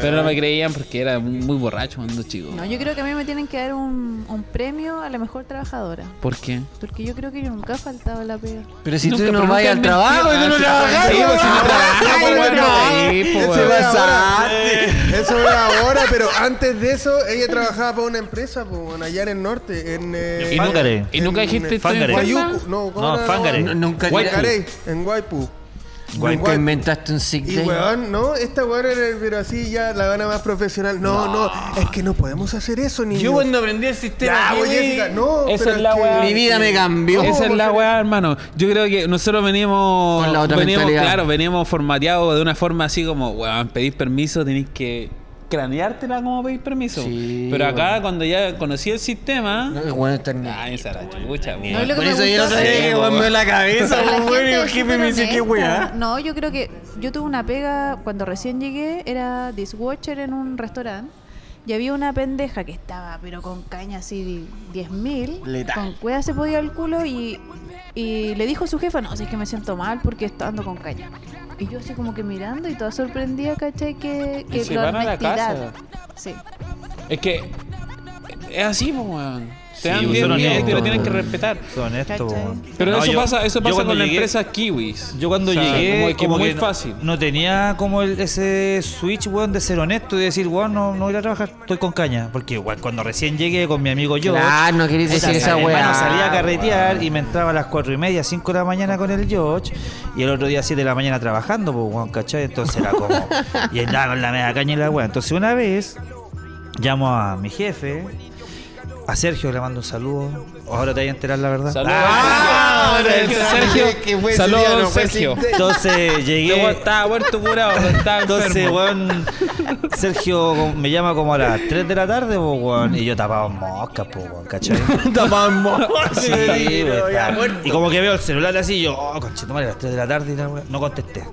Pero no me creían porque era muy borracho cuando chico. No, yo creo que a mí me tienen que dar un, un premio a la mejor trabajadora. ¿Por qué? Porque yo creo que yo nunca he faltado a la pega. Pero si Nunca, tú no vas al trabajo y tú no mentira. trabajas, Sí, pues, si no trabajas, pues, pues, Eso es ahora. Eso es ahora, pero antes de eso, ella trabajaba para una empresa, pues, allá en el norte, en... eh, ¿Y nunca le- ¿Y nunca en- dijiste no, ¿cómo No, era? Fangare. No, nunca. Fangarey, en Guaypu. Nunca inventaste un sick Y day. weón, no, esta weón era, pero así ya la gana más profesional. No, no, es que no podemos hacer eso, niños. Yo cuando aprendí el sistema, Ya, aquí, Jessica, no. Esa pero es la que- weá. mi vida me cambió. Esa es la weá, hermano. Yo creo que nosotros veníamos. Con la otra mentalidad. claro, veníamos formateados de una forma así como, weón, pedís permiso, tenéis que craneártela como pedís permiso. Sí, Pero acá, cuando ya conocí el sistema. No, bueno, está en- Ay, esa la chucha, No, que Por me eso yo no sabía que me la cabeza, La weón, gente y el es jefe me dice qué honesta. weá. No, yo creo que yo tuve una pega cuando recién llegué, era dishwatcher en un restaurante. Y había una pendeja que estaba, pero con caña así 10.000. Letal. Con cueva se podía el culo y, y le dijo a su jefa, no, si es que me siento mal porque estoy ando con caña. Y yo así como que mirando y toda sorprendida, ¿cachai? Que, que se la van a la honestidad. casa. Sí. Es que. Es así, pues, weón. Te dan pues, 10 son mil y te lo tienen que respetar. Weón. Pero No, eso yo- pasa, eso pasa con las llegué- empresas kiwis. Yo cuando O sea, llegué, como muy que fácil. no tenía como el- ese switch, weón, de ser honesto y decir, weón, no, no voy a trabajar, estoy con caña. Porque igual cuando recién llegué con mi amigo yo, Claro, no queréis decir esa weá. salía a carretear y me entraba a las 4 y media, 5 de la mañana con el George y el otro día 7 de la mañana trabajando, pues, weón, ¿cachai? Entonces era como. y andaba con la media caña y la weá. Entonces una vez llamo a mi jefe, a Sergio, le mando un saludo. Ahora te voy a enterar la verdad. Saludos, Ah, Sergio. Sergio, Saludos, no Sergio. sin- Entonces llegué. Estaba muerto curado, estaba Entonces, weón, Sergio me llama como a las 3 de la tarde, po, weón, y yo tapaba moscas, po, weón, ¿cachai? Sí, weón, está- y como que veo el celular así, yo, oh, conchetumare, a las 3 de la tarde, y la weá, no contesté.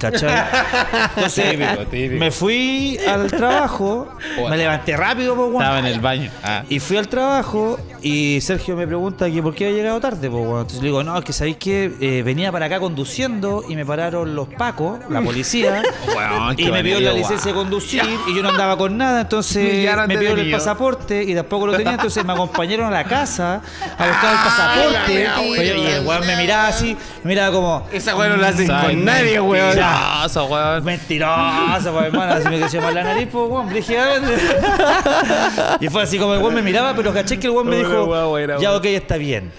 ¿Cachai? Entonces, Típico, típico. me fui al trabajo, me levanté rápido, po, weón. Estaba en el baño. Ah. Y fui al trabajo y Sergio me pregunta que por qué había llegado tarde. Bueno. Entonces le digo, no, es que sabéis que eh, venía para acá conduciendo y me pararon los pacos, la policía, Weón, y me pidió la licencia de conducir y yo no andaba con nada. Entonces Ya no me pidió el pasaporte y tampoco lo tenía. Entonces me acompañaron a la casa a buscar el pasaporte. Pues yo- y el weón me miraba así, me miraba como, Esa weá no la hacen con nadie, weón. Mentiroso, weón. Mentiroso, pues hermano, así me creció mal la nariz, pues weón, brígidamente. y fue así como el weón me miraba, pero caché que el weón me dijo, ya weón. ok, está bien.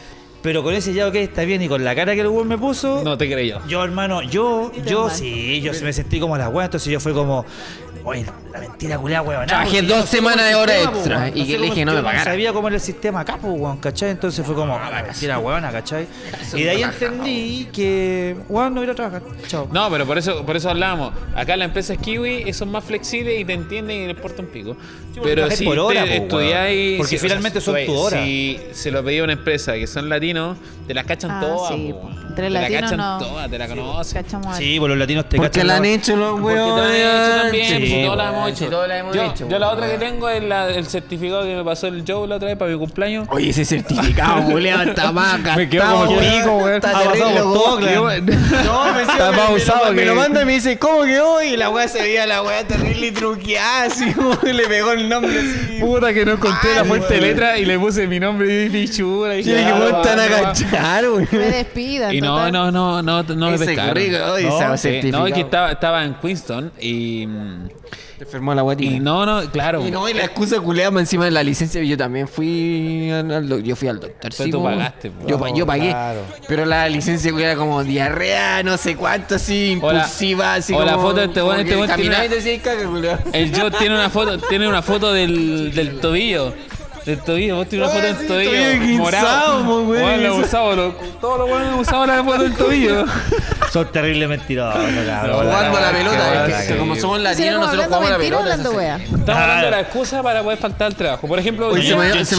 Pero con ese ya ok, está bien y con la cara que el weón me puso, No te creyó. yo hermano, yo, yo sí, yo me sentí como la weá, entonces yo fue como, oye, la mentira culiada, weón. Trabajé dos semanas de hora extra y que le dije no me pagaran. Sabía cómo era el sistema acá, pues, weón, ¿cachai? Entonces fue como, ah, la mentira, weón, ¿cachai? Y de ahí entendí que, weón, no iba a trabajar. Chao. No, pero por eso, por eso hablamos. Acá las empresas kiwi son más flexibles y te entienden y les importa un pico. pero si por hora, te po, estudiáis. Porque si- finalmente son tu hora. Si se lo pedía una empresa que son latinos, te las cachan Ah, todas. Entre te la latinos cachan no. todas, te la conocen. Sí, pues los latinos te Porque cachan la la- han hecho los también, Sí, si todos la weón, hemos hecho. todos la hemos yo, hecho, yo la weón. otra que tengo es la- el certificado que me pasó el Joe la otra vez para mi cumpleaños. Oye, ese certificado, culiao, está más Me quedo como pico, weón. Está terrible, todo. No, me, Está me- más me usado lo, me que- lo manda y me dice, ¿cómo quedó? Y la weá se veía la weá terrible y truqueada, así como que le pegó el nombre así. Puta que no encontré la fuente de letra y le puse mi nombre y pichura. Y dije, weón, están a cachar, weón. Me despidan. Y no, total. no, no, no, no me pescaron. no, no, es que estaba, estaba en Queenston y, mm, Te enfermó la y guatita. no, no, claro. Y no, y la excusa culeada más encima de la licencia. Yo también fui al, yo fui al doctor. Pero sí, tú po. pagaste, po. Yo, yo pagué. claro. Pero la licencia culeada como diarrea, no sé cuánto, así, O la- impulsiva, así o la como... foto de este como este weón tiene y una-. El Joe tiene una foto, tiene una foto del, del tobillo. Del tobillo, vos tienes una foto del sí, tobillo. morado. Weón, lo usado, lo- todos los buenos han usado la foto del tobillo. Son terribles mentirosos, cabrón. Jugando a la pelota, es que, bueno, como somos latinos, ¿Estamos nosotros hablando jugamos la pelota. Estamos de la excusa para poder faltar al trabajo. Por ejemplo, hoy día esa es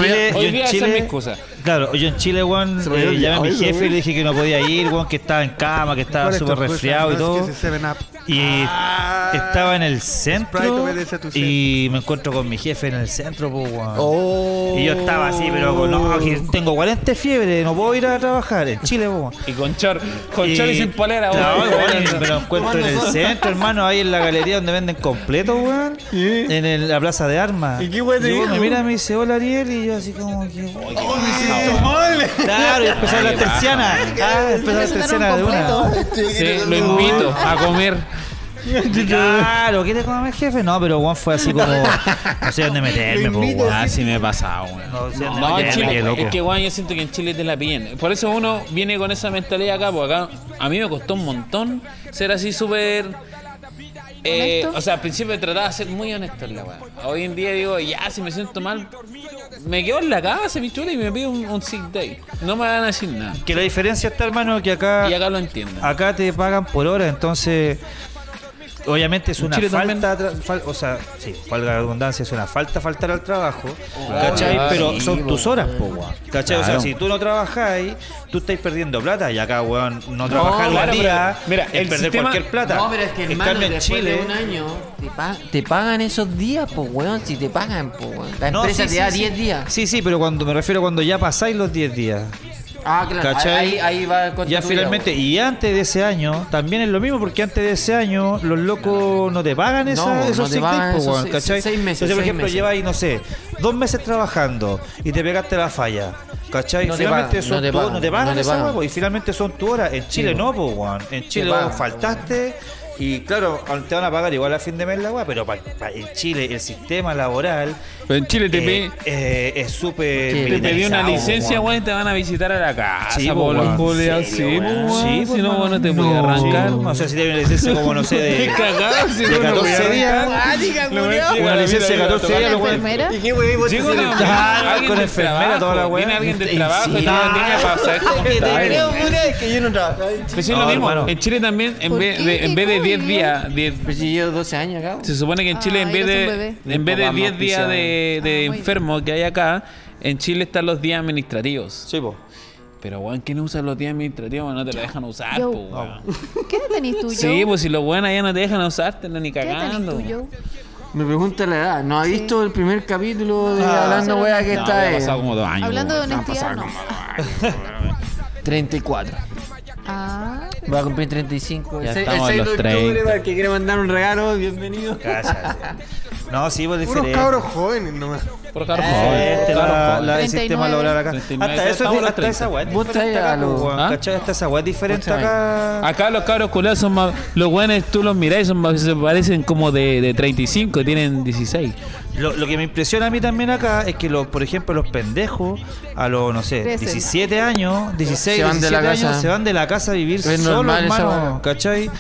mi Chile, excusa. claro, yo en Chile, weón, Se me había eh, llamé a mi jefe y le dije que no podía ir, weón, que estaba en cama, que estaba ¿Cuál es tu súper resfriado y todo. Que ese 7-Up. Y estaba en el centro y me encuentro con mi jefe en el centro, pues, weón. Oh. Y yo estaba así, pero con, no, tengo 40 de fiebre, no puedo ir a trabajar en Chile, pues, weón. Y con chor, con chor y sin polera, No, me lo encuentro en el centro, hermano, ahí en la galería donde venden completo, weón. En el- la plaza de armas. ¿Y qué weón? Me mira y me dice, hola Ariel, y yo así como que. Oh, me mal. Claro, y empezó la terciana. Ah, empezó la terciana de una. Sí, lo invito a comer. Claro, ¿quieres comer jefe? No, pero Juan fue así como. No sé dónde meterme, po, weón. Ah, sí me he pasado, weón. No sé dónde No, en meterme, Chile, qué loco. es que weón, yo siento que en Chile te la piden. Por eso uno viene con esa mentalidad acá, porque acá a mí me costó un montón ser así súper. eh, ¿Honesto? o sea, al principio trataba de ser muy honesto en la weá. Hoy en día digo, ya, si me siento mal, me quedo en la casa, mi chula, y me pido un, un sick day. No me van a decir nada. Que la diferencia está, hermano, que acá. Y acá lo entienden. Acá te pagan por hora, entonces. Obviamente es una Chile falta, fal- o sea, sí, valga la redundancia, es una falta faltar al trabajo, ¿cachai? claro, Pero sí, son po, tus horas, po, weón. ¿cachai? O sea, Claro. si tú no trabajáis, tú estás perdiendo plata y acá, weón, no trabajar un claro, día pero, mira, es el perder sistema- cualquier plata. No, pero es que En hermano, cambio, en después Chile, de un año te, pa- te pagan esos días, pues weón, si te pagan, pues weón. La No, empresa sí, te sí, da sí. 10 días. Sí, sí, pero cuando me refiero cuando ya pasáis los 10 días. Ah, claro, ahí, ahí va Ya finalmente, y antes de ese año, también es lo mismo, porque antes de ese año los locos no te pagan esa- No, no esos te pagan days, po, esos ¿cachai? seis meses, Entonces, por ejemplo, meses. lleváis, no sé, dos meses trabajando y te pegaste la falla, ¿cachai? No te finalmente pagan, son no te tu- pagan, no te pagan no te esa pagan. y finalmente son tu hora. En Chile no, pues, weón. En Chile pagan. faltaste. Y claro, te van a pagar igual a fin de mes la weá, pero pa- pa- en Chile el sistema laboral Pero en Chile te, eh, eh, es súper. Te te pedí una licencia, weón. y te van a visitar a la casa. Sí, po, po, los weón. culiados. ¿En Sí, Si no, no. weón, no te puede arrancar. O sea, si tienes una licencia como, no sé, de, Cagado, si de no, no 14 voy a días. arrancar. Lo voy a llegar Una licencia de vida, 14 mira, días, tocar. lo weón. ¿Enfermera? ¿Y qué weón? vos te Llega sirves? una- Claro, alguien con del enfermera, trabajo, toda la weá. Viene alguien del Sí, trabajo y Que te creo, weón, es que yo no trabajaba. Sí, es No, lo mismo. hermano. En Chile también, en ¿Por vez de, en vez de ¿Cómo 10 vivió? días, 10 si llevo 12 años acá. se supone que en Chile Ah, en vez de en vez de Papá 10 me días de, de Ah, muy bien. enfermo que hay acá, en Chile están los días administrativos. Sí, po. Pero weón, ¿quién usa los días administrativos? No te lo dejan usar, Yo. po, weón. ¿Qué edad tenés tú, Sí, pues si los buenos allá no te dejan usártelo ni ¿Qué edad tenés cagando. tú? Me pregunta la edad. ¿No ha Sí. visto el primer capítulo de Ah, Hablando. Wea que No, está ya ha en pasado como dos años. Hablando de honestidad, no. 34? Ah, Voy a cumplir 35. Ya el seis- estamos el en 6 de los octubre, 30. para el que quiere mandar un regalo, bienvenido. Cállate. No, sí, pues Puros diferente. cabros jóvenes nomás. Por caro Este, joven, la, la del 39. sistema laboral acá. 39, Hasta eso, estamos a los hasta esa weá es Vos diferente traes a acá, los- po, weón, ¿Ah? ¿cachai? Hasta esa weá es diferente acá. Acá los cabros culiados son más. Los buenos tú los miráis, son más, se parecen como de, de 35 y tienen 16. Lo, lo que me impresiona a mí también acá es que, los, por ejemplo, los pendejos a los, no sé, Crecen. 17 años, 16, Se van de la 17 años, casa. se van de la casa a vivir Es solos, normal, hermano. ¿cachai?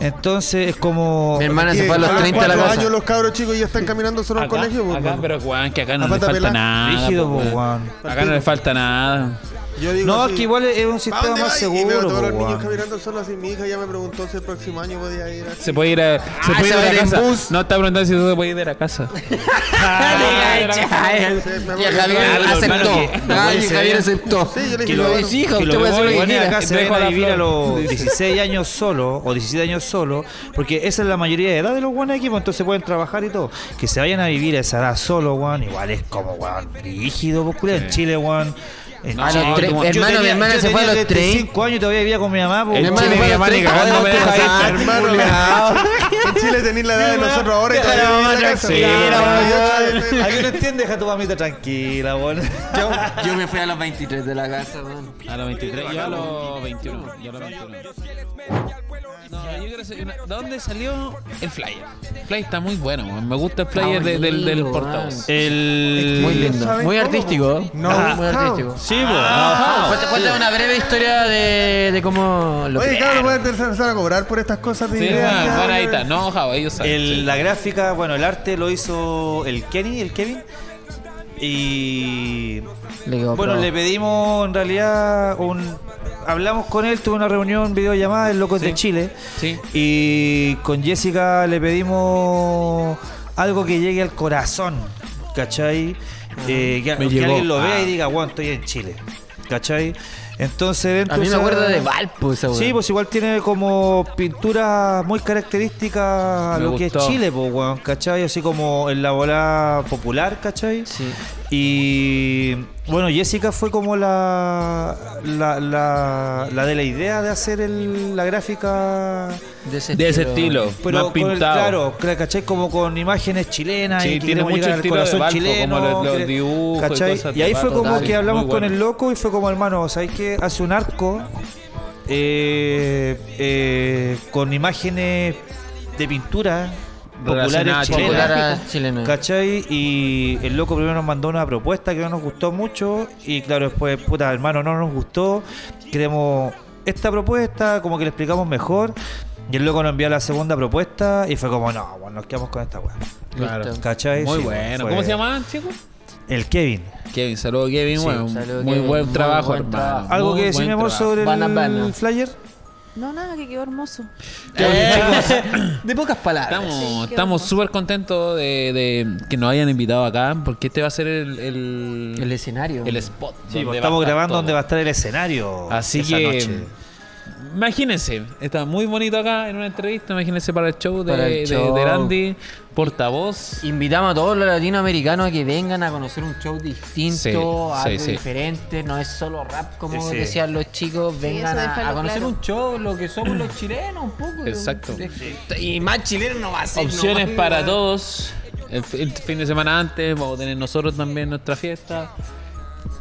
Entonces es como... Mi hermana se fue a los ¿A 30 a la casa. años los cabros chicos ya están caminando solo al colegio? pues, acá, pero weón, que acá no le falta nada. Rígido, po. Acá no le falta nada. Yo digo No, así, que igual es un ¿pa' sistema más? Y veo seguro, todos po, los niños caminando solos así. Mi hija ya me preguntó si el próximo año podía ir así. Se puede ir a, se Ah, puede ir se a a ir la casa. bus. No está preguntando si se puede ir de la casa. Y a Javier aceptó. ser. Javier aceptó. Sí, yo le Que dije, hija, que usted puede hacer lo que quiera. acá se a la vivir a los 16 años solo o 17 años solo, porque esa es la mayoría de edad de los buenos equipos, entonces pueden trabajar y todo. Que se vayan a vivir a esa edad solo, weón, igual es como, weón, rígido, pues, culiao. en Chile, weón. En No, A los tre- yo hermano, tenía- mi hermana se fue a los 30. 35 años y todavía vivía con mi mamá, pues, El Mi hermana mi mamá ni 30, cagando me deja Hermano. En Chile tenéis la edad de nosotros ahora y todavía mamá vivís en la casa. tranquila. Aquí no entiende, deja tu mamita tranquila, weón. Yo, me fui a los 23 de la casa, weón. A los 23, yo a los 21. Yo a los 21. No, yo quiero saber una- ¿De dónde salió el flyer? El flyer está muy bueno, me gusta el flyer de- del, del portavoz. El... Muy lindo. ¿Saben Muy artístico. No, Ah, muy artístico. Sí, pues. Cuéntame cuéntame una breve historia de, de cómo lo Oye, cabrón, voy a empezar a cobrar por estas cosas de Sí, ideas. bueno, ya, bueno, ahí está. No, Java, ellos saben. El- sí. La gráfica, bueno, el arte lo hizo el Kenny, el Kevin. Y Le quedó bueno, pro. le pedimos en realidad un. Hablamos con él, tuve una reunión, videollamada, el Locos Sí. de Chile. Sí. Y con Jessica le pedimos algo que llegue al corazón, ¿cachai? Eh, que, llegó. alguien lo vea Ah. y diga, bueno, estoy en Chile, ¿cachai? Entonces, dentro A mí me acuerdo de Valpo esa weón. Sí, pues igual tiene como pintura muy característica a lo que es Chile, pues, weón, ¿cachai? Así como en la bola popular, ¿cachai? Sí. Y bueno, Jessica fue como la, la, la, la de la idea de hacer el- la gráfica. De ese De ese estilo, Pero más con el- pintado. claro, cla- ¿cachai? Como con imágenes chilenas Sí, y tiene mucho estilo de corazón chileno. como los- dibujos y ¿cachai? cosas Y ahí fue como Total, que hablamos con el loco y fue como, hermano, ¿sabes qué? Hace un arco eh, eh, con imágenes de pintura populares chilenas. Chileno. ¿Cachai? Y el loco primero nos mandó una propuesta que no nos gustó mucho. Y claro, después, puta, hermano, no nos gustó. Queremos esta propuesta, como que le explicamos mejor. Y el loco nos envió la segunda propuesta. Y fue como, no, bueno, nos quedamos con esta weá. Claro. ¿Cachai? Muy Sí, bueno. fue- ¿Cómo se llamaban, chicos? El Kevin. Kevin, saludos Kevin, Sí, bueno, muy Kevin, buen muy trabajo, buen hermano. trabajo. ¿Algo Muy que decir, mi amor, sobre Bana, el bana. flyer? No, nada, que quedó hermoso. Eh, de pocas palabras. Estamos estamos súper contentos de, de que nos hayan invitado acá, porque este va a ser el, el, El escenario. el spot. Sí, donde pues, estamos grabando todo. donde va a estar el escenario. Así esa que noche. Imagínense, está muy bonito acá en una entrevista, imagínense para el show de, el de- show. de Randy, portavoz. Invitamos a todos los latinoamericanos a que vengan a conocer un show distinto, Sí, algo sí, sí. diferente, no es solo rap como Sí, sí. decían los chicos, vengan a, conocer claro. un show, lo que somos los chilenos un poco. Exacto. Y más chileno no va a ser. Opciones no, para todos. El fin de semana antes vamos a tener nosotros también nuestra fiesta.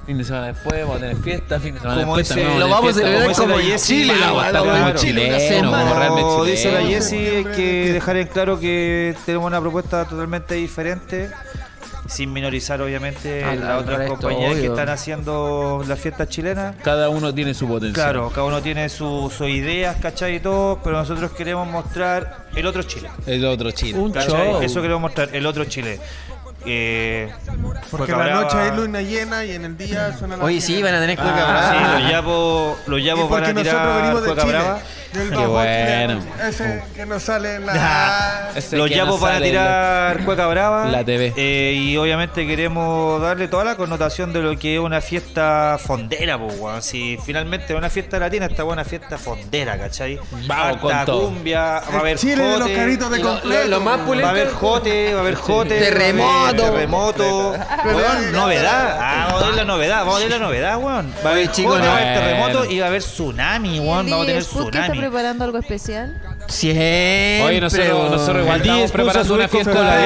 Fin de semana después vamos a tener fiesta. Fin de semana Como después dice- lo vamos a celebrar como dice en Chile, la estar como como Chile, como Como dice la. Jessie, hay que dejar en claro que tenemos una propuesta totalmente diferente, sin minorizar obviamente Al- las otras compañías que están haciendo las fiestas chilenas. Cada uno tiene su potencial. Claro, cada uno tiene su- sus ideas, ¿cachai? Y todo, pero nosotros queremos mostrar el otro Chile. El otro Chile. Un ¿cachai? show. Eso queremos mostrar, el otro Chile. Eh, Porque en la Brava- noche hay luna llena y en el día suena la Oye, sí, van a tener cueca Ah, brava. Sí, los yapos, los yapos van porque a nosotros tirar venimos de cueca Chile. brava. Del Qué bueno. chileno, Ese que nos sale en la... Los yapos van a tirar cueca brava. la TV. Eh, y obviamente queremos darle toda la connotación de lo que es una fiesta fondera, pues, weón. Si finalmente una fiesta latina, esta buena fiesta fondera, ¿cachai? Vamos con todo. cumbia, va a El haber Chile de los jote, caritos de Lo- lo- completo. lo más Va a haber jote, va a haber jote. Terremoto. Terremoto. Weón, novedad. Ah, vamos a ver la novedad, vamos a ver la novedad, weón. Va a haber chicos, jote, va a haber no. terremoto y va a haber tsunami, weón. ¿El Vamos a tener tsunami. Preparando algo especial? Siempre. Oye, nosotros, nosotros igual estamos preparando una fiesta.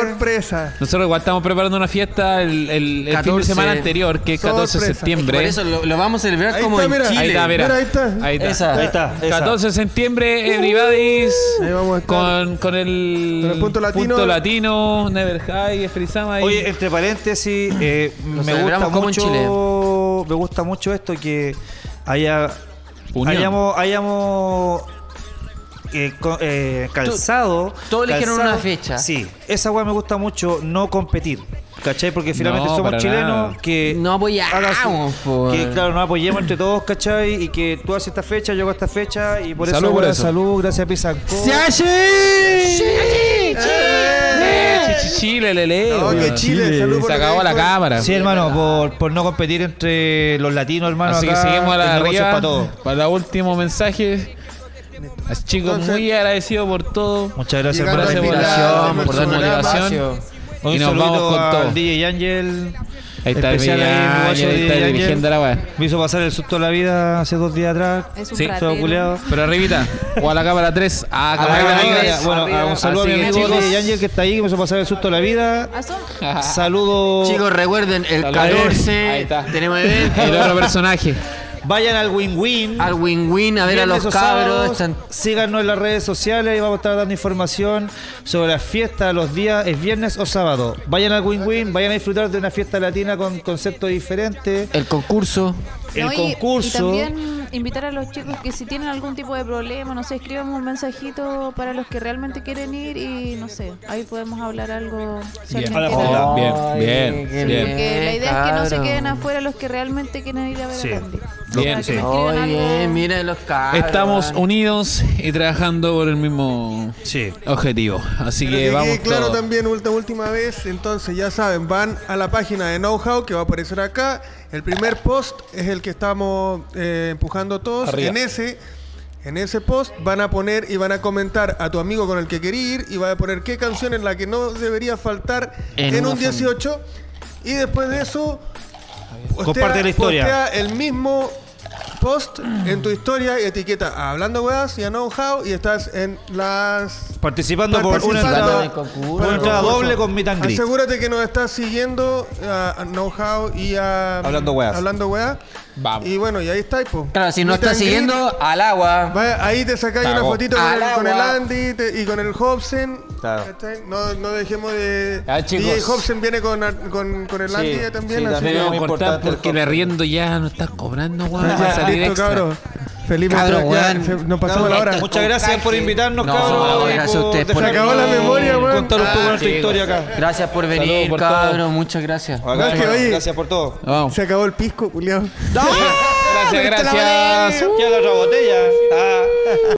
Sorpresa. Nosotros igual estamos preparando una fiesta el, el- el fin de 14. semana anterior, que es 14 de septiembre. Por eso lo, lo vamos a celebrar Ahí como está, en mira. Chile. Ahí está, mira. Mira, ahí está. Ahí está. Esa. Ahí está, esa. 14 de septiembre, everybody's. Ahí vamos a estar. Con, con el, Con el punto latino. punto latino, Never High, Frisama. Oye, entre paréntesis, eh, me gusta celebramos como en mucho, me gusta mucho esto que haya Unión. hayamos, hayamos eh, eh, calzado. todos eligieron una fecha. Sí, esa weá me gusta mucho, no competir. ¿Cachai? Porque finalmente No, somos chilenos nada. que. No apoyamos, su-. Que claro, nos apoyemos entre todos, ¿cachai? Y que tú haces esta fecha, yo hago esta fecha. Y por Salud eso, por eso. salud, gracias a Pisanco. Eh, chi- chi- Chile, lele. No, que Chile, salud por Se que acabó la cámara. Sí, hermano, por, por no competir entre los latinos, hermano. Así que acá, seguimos a la arriba para todos. para el último mensaje. Así, chicos, Entonces- muy agradecido por todo. Muchas gracias por la invitación. de por darnos nuestro motivación. Un Y nos vamos con todo. DJ Angel. Ahí está el Especial ahí, mi Ángel, ahí está DJ dirigiendo Angel. la weá. Me hizo pasar el susto de la vida hace dos días atrás. Es un Sí. Pero arribita, o a la cámara 3. Ah, A la cámara cámara 3. tres. Bueno, arriba. un saludo Así a mi amigo chicos. DJ Angel que está ahí, que me hizo pasar el susto de la vida. Saludos. Chicos, recuerden, el Salud. 14 Ahí está. tenemos evento. El otro personaje. Vayan al Win Win. Al Win Win a ver a los cabros. sábados, Están Síganos en las redes sociales y vamos a estar dando información sobre las fiestas, los días, es viernes o sábado. Vayan al Win Win, vayan a disfrutar de una fiesta latina con conceptos diferentes. el concurso. El No, y- concurso. Y, también invitar a los chicos que si tienen algún tipo de problema, no sé, escriban un mensajito para los que realmente quieren ir y no sé, ahí podemos hablar algo. Si Bien. Bien, bien, qué bien. Porque la idea es que no se queden afuera los que realmente quieren ir a ver Sí. a Candy. Bien, sí. bien, miren los cabros. Estamos unidos y trabajando por el mismo Sí. objetivo. Así Pero que que vamos claro todos. también, última, última vez, entonces ya saben, van a la página de Know How que va a aparecer acá. El primer post es el que estamos eh, empujando todos. Arriba. En ese, en ese post van a poner y van a comentar a tu amigo con el que quería ir y va a poner qué canción es la que no debería faltar En un 18. Y después de eso, Comparte la historia. postea el mismo post en tu historia y etiqueta a Hablando Weas y a Know How y estás en las Participando por una entrada, entrada doble con meet and greet. Asegúrate que nos estás siguiendo a, a Know How y a Hablando Weas. Hablando Weas. Vamos. Y bueno, y ahí está, po. Claro, si no estás siguiendo, al agua. Va- ahí te sacáis una fotito con el, con el. Andy te- y con el Hobson. Claro. No, no dejemos de. DJ Hobson viene con, con, con el Andy también. sí, así también que- Debemos muy cortar porque el arriendo ya no está cobrando, weón. Va a salir extra. cabros. Cabro, weón. se- nos pasamos la hora. Muchas gracias por invitarnos, No, cabrón. y gracias a por ustedes por dejarnos acabó la memoria, weón. Contar un poco Ah, nuestra historia acá. Gracias por venir, por todo. cabros. Muchas gracias. Acá, No, es que, hermano, oye, gracias por todo. Vamos. Se acabó el pisco, culiao. Gracias, gracias. ¿Qué la otra botella? Ah.